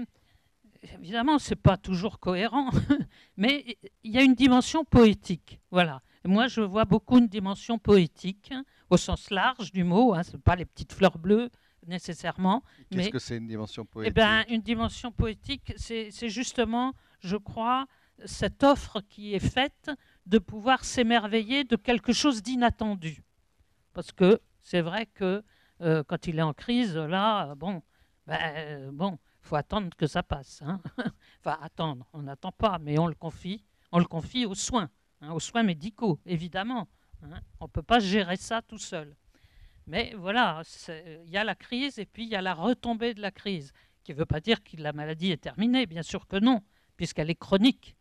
évidemment, c'est pas toujours cohérent, mais il y a une dimension poétique. Voilà. moi, je vois beaucoup une dimension poétique, au sens large du mot. Hein, ce pas les petites fleurs bleues nécessairement. Qu'est-ce que c'est une dimension poétique eh ben, Une dimension poétique, c'est justement, je crois, cette offre qui est faite de pouvoir s'émerveiller de quelque chose d'inattendu. Parce que c'est vrai que euh, quand il est en crise, là, bon, ben, bon, faut attendre que ça passe. Hein. enfin, attendre, on n'attend pas, mais on le confie, on le confie aux soins, hein, aux soins médicaux, évidemment. Hein. On ne peut pas gérer ça tout seul. Mais voilà, il y a la crise et puis il y a la retombée de la crise, qui ne veut pas dire que la maladie est terminée, bien sûr que non, puisqu'elle est chronique.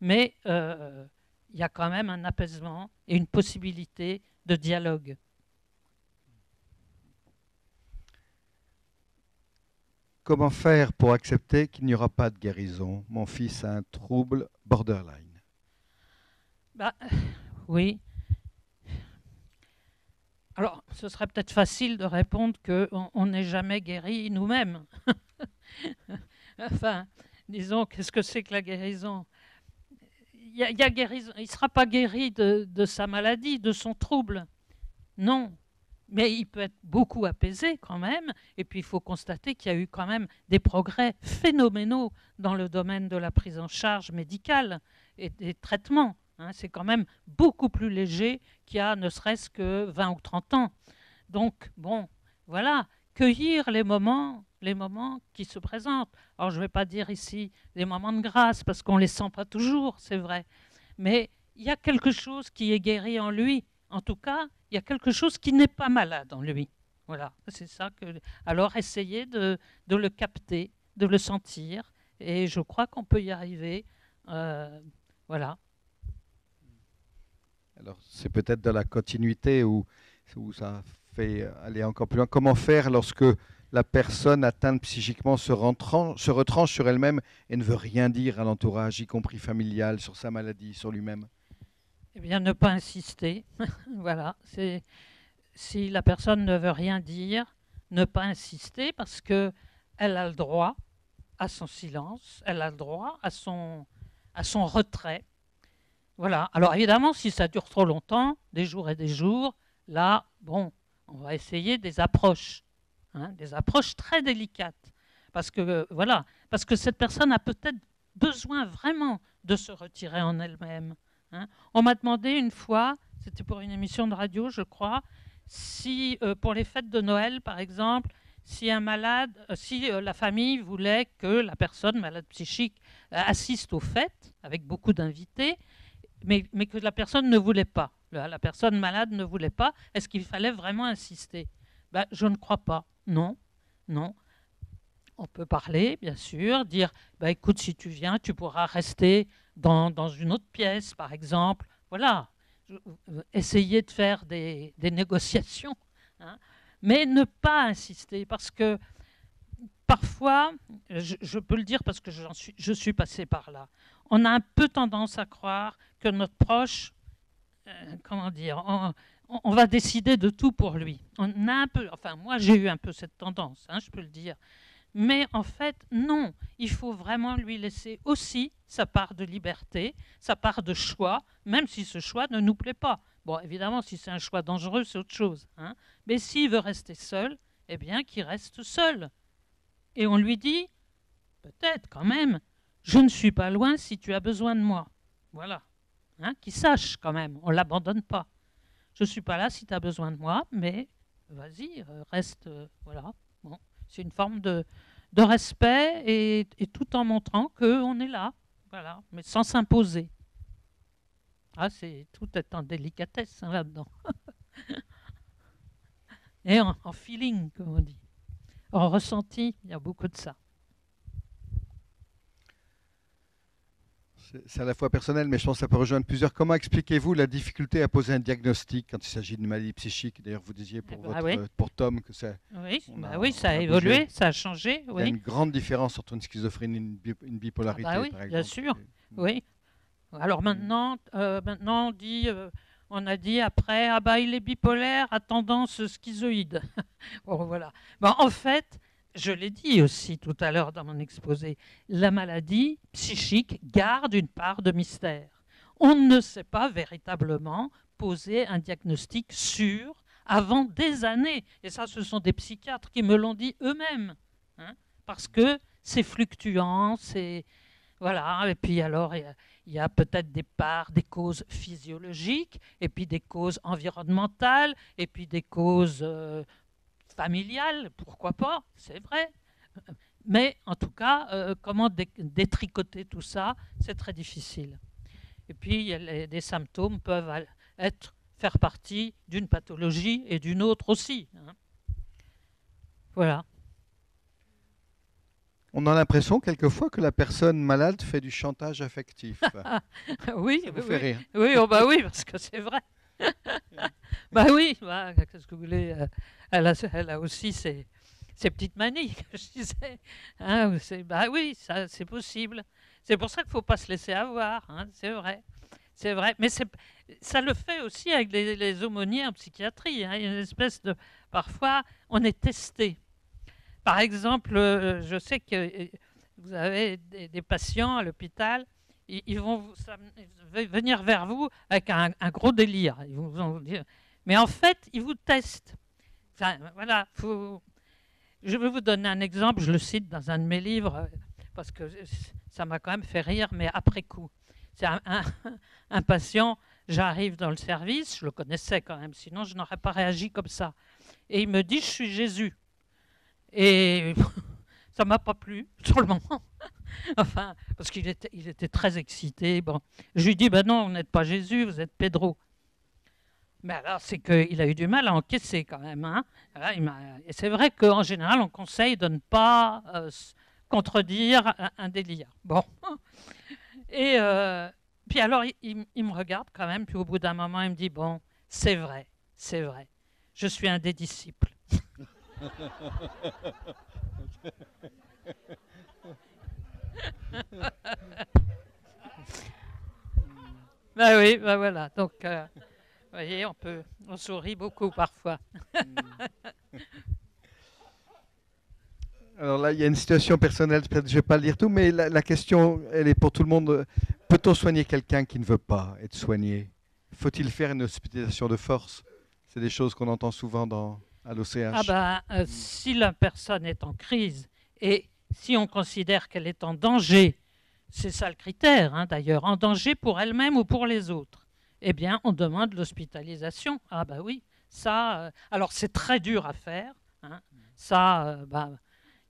Mais euh, il y a quand même un apaisement et une possibilité de dialogue. Comment faire pour accepter qu'il n'y aura pas de guérison? Mon fils a un trouble borderline. Bah, oui. Alors, ce serait peut-être facile de répondre qu'on n'est jamais guéri nous-mêmes. enfin, disons, qu'est-ce que c'est que la guérison? Il, y sera pas guéri de sa maladie, de son trouble. Non, mais il peut être beaucoup apaisé quand même. Et puis il faut constater qu'il y a eu quand même des progrès phénoménaux dans le domaine de la prise en charge médicale et des traitements. Hein. C'est quand même beaucoup plus léger qu'il y a ne serait-ce que 20 ou 30 ans. Donc, bon, voilà, cueillir les moments, les moments qui se présentent. Alors je ne vais pas dire ici des moments de grâce parce qu'on ne les sent pas toujours, c'est vrai. Mais il y a quelque chose qui est guéri en lui. En tout cas, il y a quelque chose qui n'est pas malade en lui. Voilà, c'est ça que. Alors, essayez de, le capter, de le sentir, et je crois qu'on peut y arriver. Euh, voilà. Alors, c'est peut-être dans la continuité où, ça fait aller encore plus loin. Comment faire lorsque la personne atteinte psychiquement se, se retranche sur elle-même et ne veut rien dire à l'entourage, y compris familial, sur sa maladie, sur lui-même? Eh bien, ne pas insister. voilà. Si la personne ne veut rien dire, ne pas insister parce que elle a le droit à son silence, elle a le droit à son, à son retrait. Voilà. Alors évidemment, si ça dure trop longtemps, des jours et des jours, là, bon, on va essayer des approches, hein, des approches très délicates, parce que voilà, parce que cette personne a peut-être besoin vraiment de se retirer en elle-même. Hein. On m'a demandé une fois, c'était pour une émission de radio, je crois, si euh, pour les fêtes de Noël, par exemple, si un malade, euh, si euh, la famille voulait que la personne malade psychique assiste aux fêtes avec beaucoup d'invités, mais, que la personne ne voulait pas, la, personne malade ne voulait pas, est-ce qu'il fallait vraiment insister? Ben, Je ne crois pas. Non, non. On peut parler, bien sûr, dire, ben, écoute, si tu viens, tu pourras rester dans, une autre pièce, par exemple. Voilà, essayer de faire des, négociations, hein. mais ne pas insister, parce que parfois, je, peux le dire parce que suis, je suis passé par là, on a un peu tendance à croire que notre proche, euh, comment dire, on, on, va décider de tout pour lui. On a un peu, enfin moi j'ai eu un peu cette tendance, hein, je peux le dire. Mais en fait, non, il faut vraiment lui laisser aussi sa part de liberté, sa part de choix, même si ce choix ne nous plaît pas. Bon, évidemment, si c'est un choix dangereux, c'est autre chose. Hein. Mais s'il veut rester seul, eh bien, qu'il reste seul. Et on lui dit, peut-être quand même, je ne suis pas loin si tu as besoin de moi. Voilà. Hein, qu'il sache quand même, on ne l'abandonne pas. Je ne suis pas là si tu as besoin de moi, mais vas-y, euh, reste. Euh, voilà. C'est une forme de, respect et, tout en montrant qu'on est là, voilà, mais sans s'imposer. Ah, c'est tout est en délicatesse hein, là-dedans. et en, feeling, comme on dit. En ressenti, il y a beaucoup de ça. C'est à la fois personnel, mais je pense que ça peut rejoindre plusieurs. Comment expliquez-vous la difficulté à poser un diagnostic quand il s'agit d'une maladie psychique? D'ailleurs, vous disiez pour, eh ben, pour Tom que c'est. Oui, bah oui, ça a, évolué, ça a changé. Il y a une grande différence entre une schizophrénie et une, bipolarité, ah bah oui, par Bien sûr, oui. Alors maintenant, euh, maintenant on, dit, euh, on a dit après, ah bah il est bipolaire à tendance schizoïde. bon, voilà. Bah, en fait, je l'ai dit aussi tout à l'heure dans mon exposé, la maladie psychique garde une part de mystère. On ne sait pas véritablement poser un diagnostic sûr avant des années. Et ça, ce sont des psychiatres qui me l'ont dit eux-mêmes. Hein, parce que c'est fluctuant, c'est. Voilà, et puis alors, il y a, peut-être des parts, des causes physiologiques, et puis des causes environnementales, et puis des causes euh, familiale, pourquoi pas, c'est vrai. Mais en tout cas, euh, comment détricoter tout ça, c'est très difficile. Et puis, des symptômes peuvent être faire partie d'une pathologie et d'une autre aussi. Hein. Voilà. On a l'impression quelquefois que la personne malade fait du chantage affectif. oui, Ça vous fait rire. oui, oh bah oui, parce que c'est vrai. bah oui, bah, qu'est-ce que vous voulez euh, elle, a, aussi ses, petites manies, je disais. Hein, bah oui, c'est possible. C'est pour ça qu'il ne faut pas se laisser avoir, hein, c'est vrai. C'est vrai, mais ça le fait aussi avec les, aumôniers en psychiatrie. hein. Une espèce de. Parfois, on est testé. Par exemple, euh, je sais que euh, vous avez des, patients à l'hôpital, ils, vont venir vers vous avec un, gros délire. Mais en fait, ils vous testent. Voilà, faut, je vais vous donner un exemple, je le cite dans un de mes livres, euh, parce que ça m'a quand même fait rire, mais après coup. C'est un, un- un patient, j'arrive dans le service, je le connaissais quand même, sinon je n'aurais pas réagi comme ça. Et il me dit, je suis Jésus. Et ça m'a pas plu sur le moment. enfin, parce qu'il était, il était très excité. Bon. Je lui dis, ben non, vous n'êtes pas Jésus, vous êtes Pedro. Mais alors, c'est qu'il a eu du mal à encaisser quand même. hein. Et c'est vrai qu'en général, on conseille de ne pas euh, contredire un, délire. Bon. Et euh, puis alors, il me regarde quand même, puis au bout d'un moment, il me dit, bon, c'est vrai, c'est vrai. Je suis un des disciples. Ben oui, ben voilà. Donc, euh, vous voyez, on peut, on sourit beaucoup parfois. Alors là, il y a une situation personnelle, je ne vais pas le dire tout, mais la, la question, elle est pour tout le monde. Peut-on soigner quelqu'un qui ne veut pas être soigné? Faut-il faire une hospitalisation de force? C'est des choses qu'on entend souvent dans, à l'OCH. Ah ben, euh, si la personne est en crise et si on considère qu'elle est en danger, c'est ça le critère hein, d'ailleurs, en danger pour elle-même ou pour les autres, eh bien on demande l'hospitalisation. Ah ben oui, ça, euh, alors c'est très dur à faire. hein. Ça, euh, ben,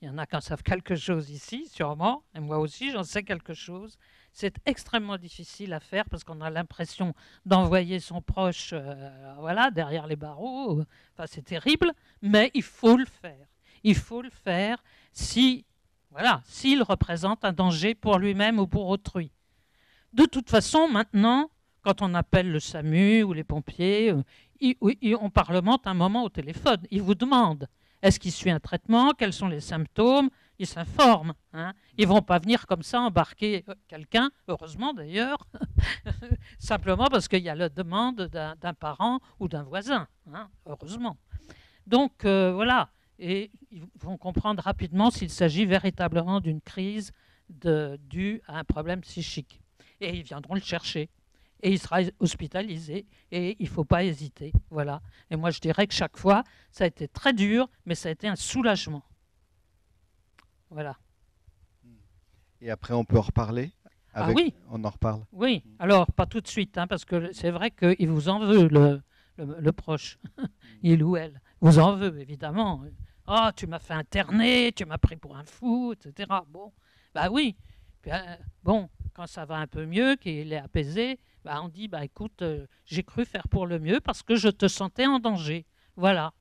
il y en a qui en savent quelque chose ici, sûrement, et moi aussi j'en sais quelque chose. C'est extrêmement difficile à faire parce qu'on a l'impression d'envoyer son proche euh, voilà, derrière les barreaux. Enfin, c'est terrible, mais il faut le faire. Il faut le faire si, voilà, s'il représente un danger pour lui-même ou pour autrui. De toute façon, maintenant, quand on appelle le SAMU ou les pompiers, euh, on parlemente un moment au téléphone. Ils vous demandent est-ce qu'il suit un traitement, quels sont les symptômes, ils s'informent. Hein. Ils vont pas venir comme ça embarquer euh, quelqu'un, heureusement d'ailleurs, simplement parce qu'il y a la demande d'un parent ou d'un voisin, hein, heureusement. Donc euh, voilà, et ils vont comprendre rapidement s'il s'agit véritablement d'une crise due à un problème psychique. Et ils viendront le chercher. Et il sera hospitalisé. Et il ne faut pas hésiter. Voilà. Et moi, je dirais que chaque fois, ça a été très dur, mais ça a été un soulagement. Voilà. Et après, on peut en reparler Ah oui. On en reparle. Oui, alors pas tout de suite, hein, parce que c'est vrai qu'il vous en veut, le, le, le proche, il ou elle. Vous en veut, évidemment. Ah, tu m'as fait interner, tu m'as pris pour un fou, etc. Bon, bah oui. Puis, euh, bon, quand ça va un peu mieux, qu'il est apaisé, bah, on dit, bah écoute, euh, j'ai cru faire pour le mieux parce que je te sentais en danger. Voilà.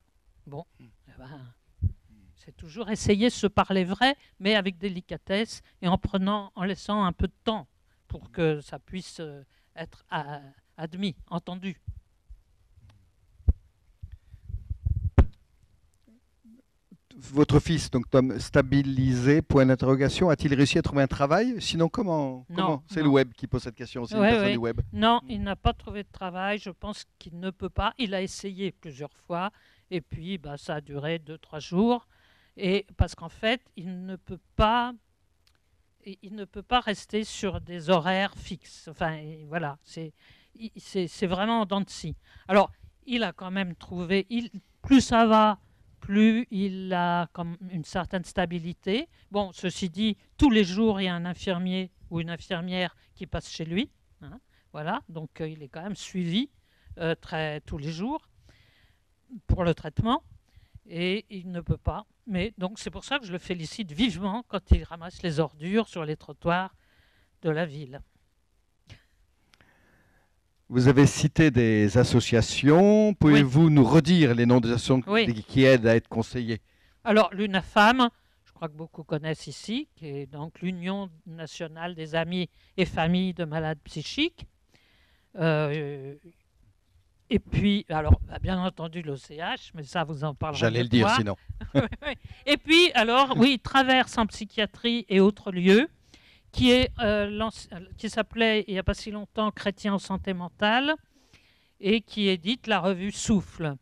Bon, eh ben, c'est toujours essayer de se parler vrai, mais avec délicatesse et en prenant, en laissant un peu de temps pour que ça puisse euh, être a- admis, entendu. Votre fils, donc Tom, stabilisé, point d'interrogation, a-t-il réussi à trouver un travail? Sinon, comment, C'est le web qui pose cette question, c'est une Ouais, personne ouais. du web. Non, Mm. il n'a pas trouvé de travail. Je pense qu'il ne peut pas. Il a essayé plusieurs fois. Et puis, bah, ça a duré deux, trois jours. Et parce qu'en fait, il ne peut pas. Il ne peut pas rester sur des horaires fixes. Enfin, voilà, c'est vraiment en dents de scie. Alors, il a quand même trouvé. Il, plus ça va, plus il a comme une certaine stabilité. Bon, ceci dit, tous les jours, il y a un infirmier ou une infirmière qui passe chez lui. hein. Voilà, donc euh, il est quand même suivi euh, très, tous les jours pour le traitement et il ne peut pas. Mais donc c'est pour ça que je le félicite vivement quand il ramasse les ordures sur les trottoirs de la ville. Vous avez cité des associations. Pouvez-vous nous redire les noms des associations Oui. qui aident à être conseillés Alors, l'UNAFAM, je crois que beaucoup connaissent ici, qui est donc l'Union nationale des amis et familles de malades psychiques. Euh, et puis, alors, bah, bien entendu, l'OCH, mais ça, vous en parlerez. J'allais le dire sinon. Et puis, alors, oui, Traverse en psychiatrie et autres lieux, euh, l'anci- qui s'appelait il n'y a pas si longtemps Chrétien en santé mentale et qui édite la revue Souffle.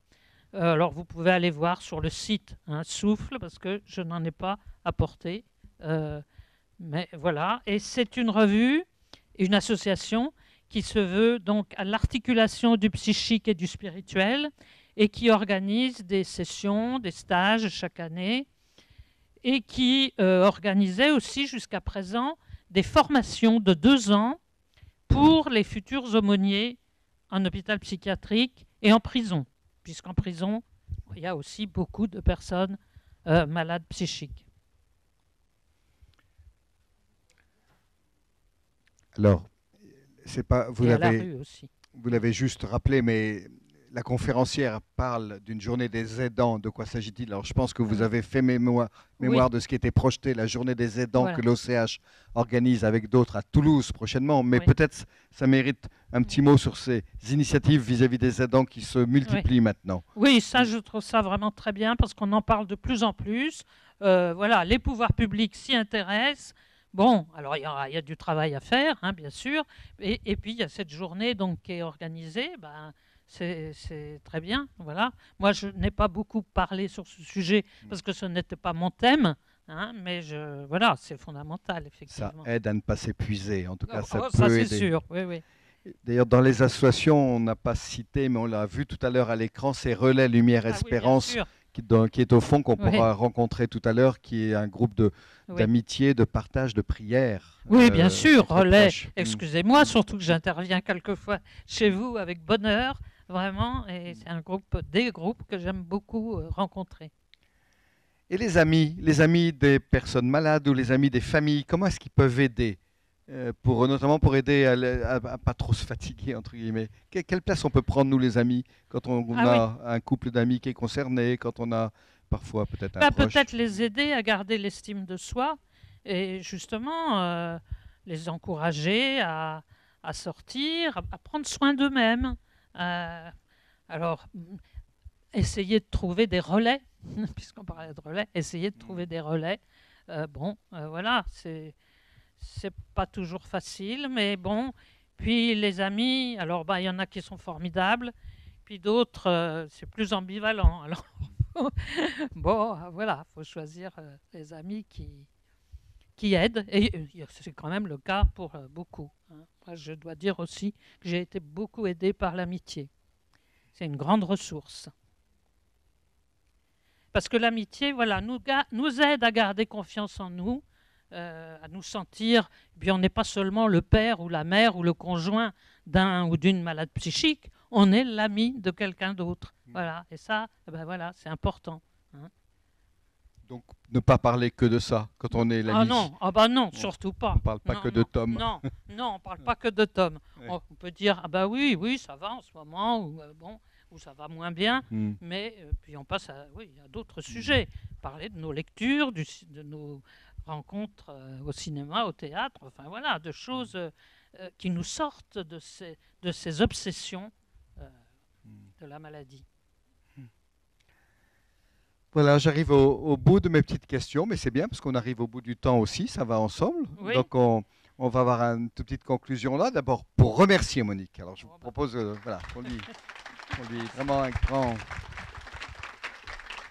Euh, alors, vous pouvez aller voir sur le site hein, Souffle, parce que je n'en ai pas apporté. Euh, mais voilà. Et c'est une revue, une association qui se veut donc à l'articulation du psychique et du spirituel et qui organise des sessions, des stages chaque année et qui euh, organisait aussi jusqu'à présent des formations de deux ans pour les futurs aumôniers en hôpital psychiatrique et en prison, puisqu'en prison, il y a aussi beaucoup de personnes euh, malades psychiques. Alors, c'est pas vous l'avez vous l'avez juste rappelé, mais la conférencière parle d'une journée des aidants. De quoi s'agit-il? Alors, je pense que vous avez fait mémoire, mémoire de ce qui était projeté, la journée des aidants Voilà. que l'OCH organise avec d'autres à Toulouse prochainement. Mais Oui. peut-être ça mérite un petit mot sur ces initiatives vis-à-vis des aidants qui se multiplient maintenant. Oui, ça, je trouve ça vraiment très bien parce qu'on en parle de plus en plus. Euh, voilà, les pouvoirs publics s'y intéressent. Bon, alors il y, a du travail à faire, hein, bien sûr. Et, et puis il y a cette journée donc qui est organisée. Ben, c'est très bien. Voilà. Moi, je n'ai pas beaucoup parlé sur ce sujet parce que ce n'était pas mon thème. hein, mais je, voilà, c'est fondamental, Ça effectivement. aide à ne pas s'épuiser. En tout cas, ça Oh, peut ça, c'est sûr. Oui, oui. D'ailleurs, dans les associations, on n'a pas cité, mais on l'a vu tout à l'heure à l'écran, c'est Relais Lumière Ah bien Espérance sûr. qui, dans- qui est au fond, qu'on Oui. pourra rencontrer tout à l'heure, qui est un groupe de- Oui. d'amitié, de partage, de prière. Oui, bien euh, sûr, entre relais. Mm. Excusez-moi, surtout que j'interviens quelquefois chez vous avec bonheur, vraiment, et c'est un groupe, des groupes que j'aime beaucoup euh, rencontrer. Et les amis, les amis des personnes malades ou les amis des familles, comment est-ce qu'ils peuvent aider Euh, pour, Notamment pour aider à, à pas trop se fatiguer, entre guillemets? Que- quelle place on peut prendre, nous les amis, quand on, on Ah a un couple d'amis qui est concerné, quand on a parfois peut-être un Bah, Peut-être les aider à garder l'estime de soi et justement euh, les encourager à, à sortir, à, à prendre soin d'eux-mêmes. Euh, alors, mm, essayer de trouver des relais, puisqu'on parlait de relais, essayer de trouver des relais. Euh, bon, euh, voilà, c'est c'est pas toujours facile, mais bon. Puis les amis, alors bah il y en a qui sont formidables, puis d'autres c'est plus ambivalent. Alors bon, voilà, faut choisir les amis qui qui aident, et c'est quand même le cas pour beaucoup. Hein. Moi, je dois dire aussi que j'ai été beaucoup aidé par l'amitié. C'est une grande ressource. Parce que l'amitié, voilà, nous, aide à garder confiance en nous, euh, à nous sentir, eh bien, on n'est pas seulement le père ou la mère ou le conjoint d'un ou d'une malade psychique, on est l'ami de quelqu'un d'autre. Voilà, et ça, eh ben voilà, c'est important. Donc, ne pas parler que de ça quand on est l'ami. Ah non, ah bah non, surtout pas. On ne parle pas Non, que de Tom. Non, non, on parle pas que de Tom. Ouais. On peut dire ah bah oui, oui, ça va en ce moment ou euh, bon, ou ça va moins bien, Hmm. mais euh, puis on passe à oui, à d'autres sujets, parler de nos lectures, du de nos rencontres euh, au cinéma, au théâtre, enfin voilà, de choses qui nous sortent de ces de ces obsessions euh, de la maladie. Voilà, j'arrive au, au bout de mes petites questions, mais c'est bien parce qu'on arrive au bout du temps aussi, ça va ensemble. Oui. Donc on, on va avoir une toute petite conclusion là. D'abord pour remercier Monique. Alors je vous propose euh, voilà, qu'on lui, lui vraiment un grand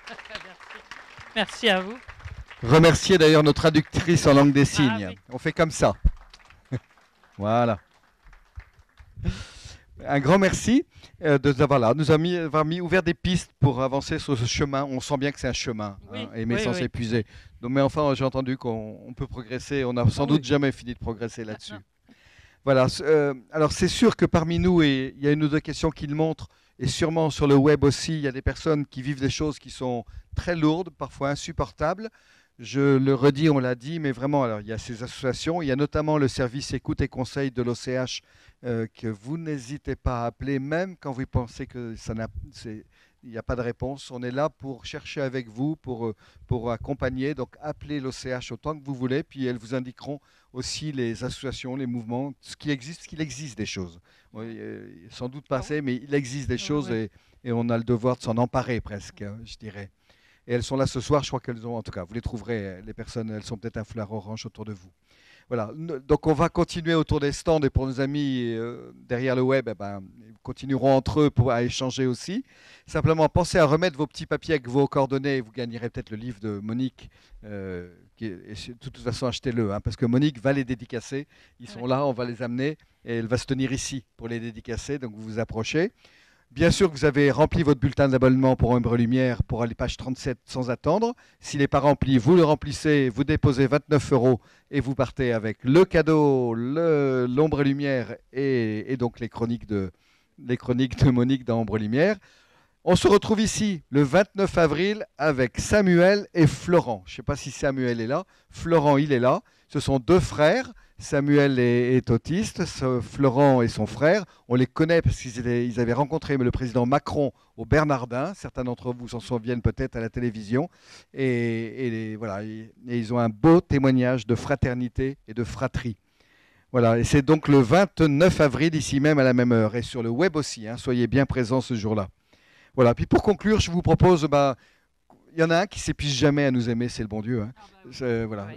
Merci. Merci à vous. remercier d'ailleurs notre traductrice en langue des signes. Ah oui. On fait comme ça. voilà. Un grand merci euh, de nous avoir là, nous a mis, avoir mis ouvert des pistes pour avancer sur ce chemin. On sent bien que c'est un chemin, Oui, hein, aimer oui, sans oui. s'épuiser. Donc, mais enfin, j'ai entendu qu'on on peut progresser. On n'a sans doute jamais fini de progresser là-dessus. Voilà. euh, alors, c'est sûr que parmi nous, et il y a une ou deux questions qui le montrent, et sûrement sur le web aussi, il y a des personnes qui vivent des choses qui sont très lourdes, parfois insupportables. Je le redis, on l'a dit, mais vraiment, alors, il y a ces associations, il y a notamment le service écoute et conseil de l'OCH euh, que vous n'hésitez pas à appeler, même quand vous pensez que ça n'a, il n'y a pas de réponse. On est là pour chercher avec vous, pour, euh, pour accompagner. Donc appelez l'OCH autant que vous voulez, puis elles vous indiqueront aussi les associations, les mouvements, ce qui existe, qu'il existe des choses. Euh, sans doute pas assez, mais il existe des choses et, et, on a le devoir de s'en emparer presque, hein, je dirais. Et elles sont là ce soir, je crois qu'elles ont, en tout cas, vous les trouverez, les personnes, elles sont peut-être un fleur orange autour de vous. Voilà, donc on va continuer autour des stands et pour nos amis euh, derrière le web, eh ben, ils continueront entre eux pour, à échanger aussi. Simplement, pensez à remettre vos petits papiers avec vos coordonnées. Vous gagnerez peut-être le livre de Monique. Euh, qui de toute façon, achetez-le, hein, parce que Monique va les dédicacer. Ils sont là, on va les amener et elle va se tenir ici pour les dédicacer. Donc vous vous approchez. Bien sûr que vous avez rempli votre bulletin d'abonnement pour Ombre Lumière pour aller page 37 sans attendre. S'il n'est pas rempli, vous le remplissez, vous déposez 29 euros et vous partez avec le cadeau, l'Ombre Lumière et, donc les chroniques, de, les chroniques de Monique dans Ombre Lumière. On se retrouve ici le 29 avril avec Samuel et Florent. Je ne sais pas si Samuel est là. Florent, il est là. Ce sont deux frères. Samuel est, autiste, Florent et son frère. On les connaît parce qu'ils avaient rencontré le président Macron au Bernardin. Certains d'entre vous s'en souviennent peut-être à la télévision. Et, voilà, ils ont un beau témoignage de fraternité et de fratrie. Voilà, et c'est donc le 29 avril, ici même à la même heure, et sur le web aussi. Hein. soyez bien présents ce jour-là. Voilà, puis pour conclure, je vous propose bah, y en a un qui s'épuise jamais à nous aimer, c'est le bon Dieu. Hein. Ah bah voilà,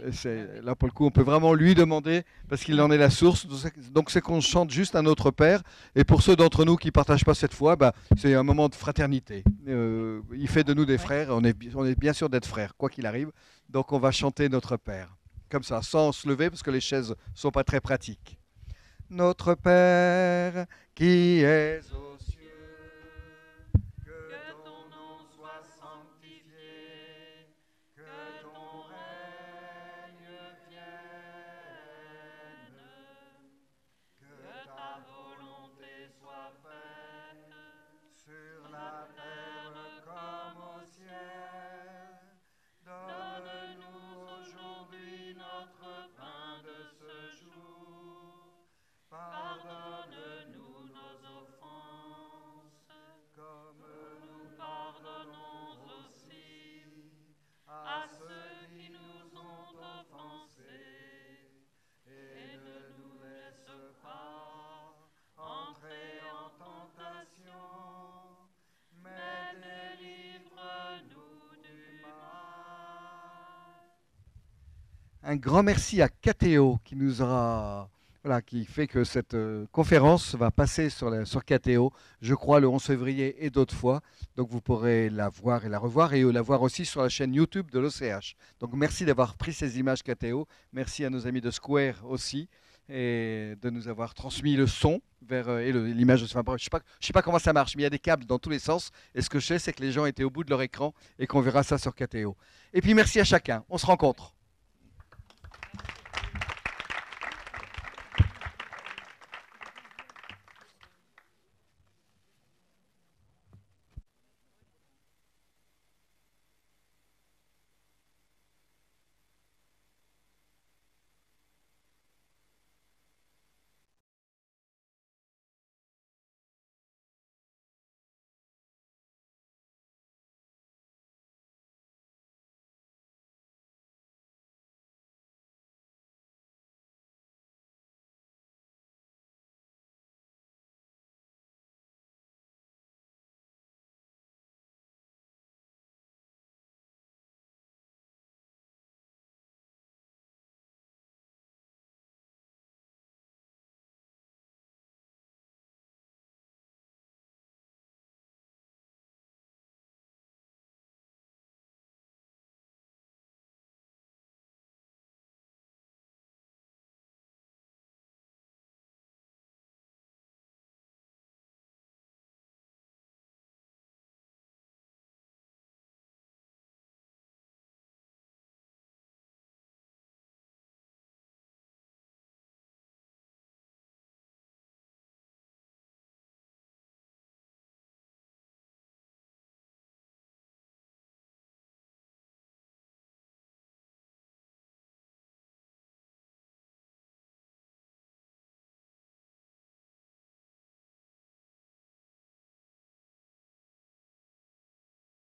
là pour le coup, on peut vraiment lui demander parce qu'il en est la source. Donc c'est qu'on chante juste un autre Père. Et pour ceux d'entre nous qui ne partagent pas cette foi, bah, c'est un moment de fraternité. Euh, il fait de nous des frères. On est, on est bien sûr d'être frères, quoi qu'il arrive. Donc on va chanter notre Père, comme ça, sans se lever parce que les chaises sont pas très pratiques. Notre Père qui est au un grand merci à KTO qui nous aura voilà, qui fait que cette euh, conférence va passer sur, la, KTO, je crois, le 11 février et d'autres fois. Donc vous pourrez la voir et la revoir et la voir aussi sur la chaîne YouTube de l'OCH. Donc merci d'avoir pris ces images KTO. Merci à nos amis de Square aussi et de nous avoir transmis le son vers euh, et l'image. je ne sais, sais pas comment ça marche, mais il y a des câbles dans tous les sens. Et ce que je sais, c'est que les gens étaient au bout de leur écran et qu'on verra ça sur KTO. Et puis merci à chacun. On se rencontre.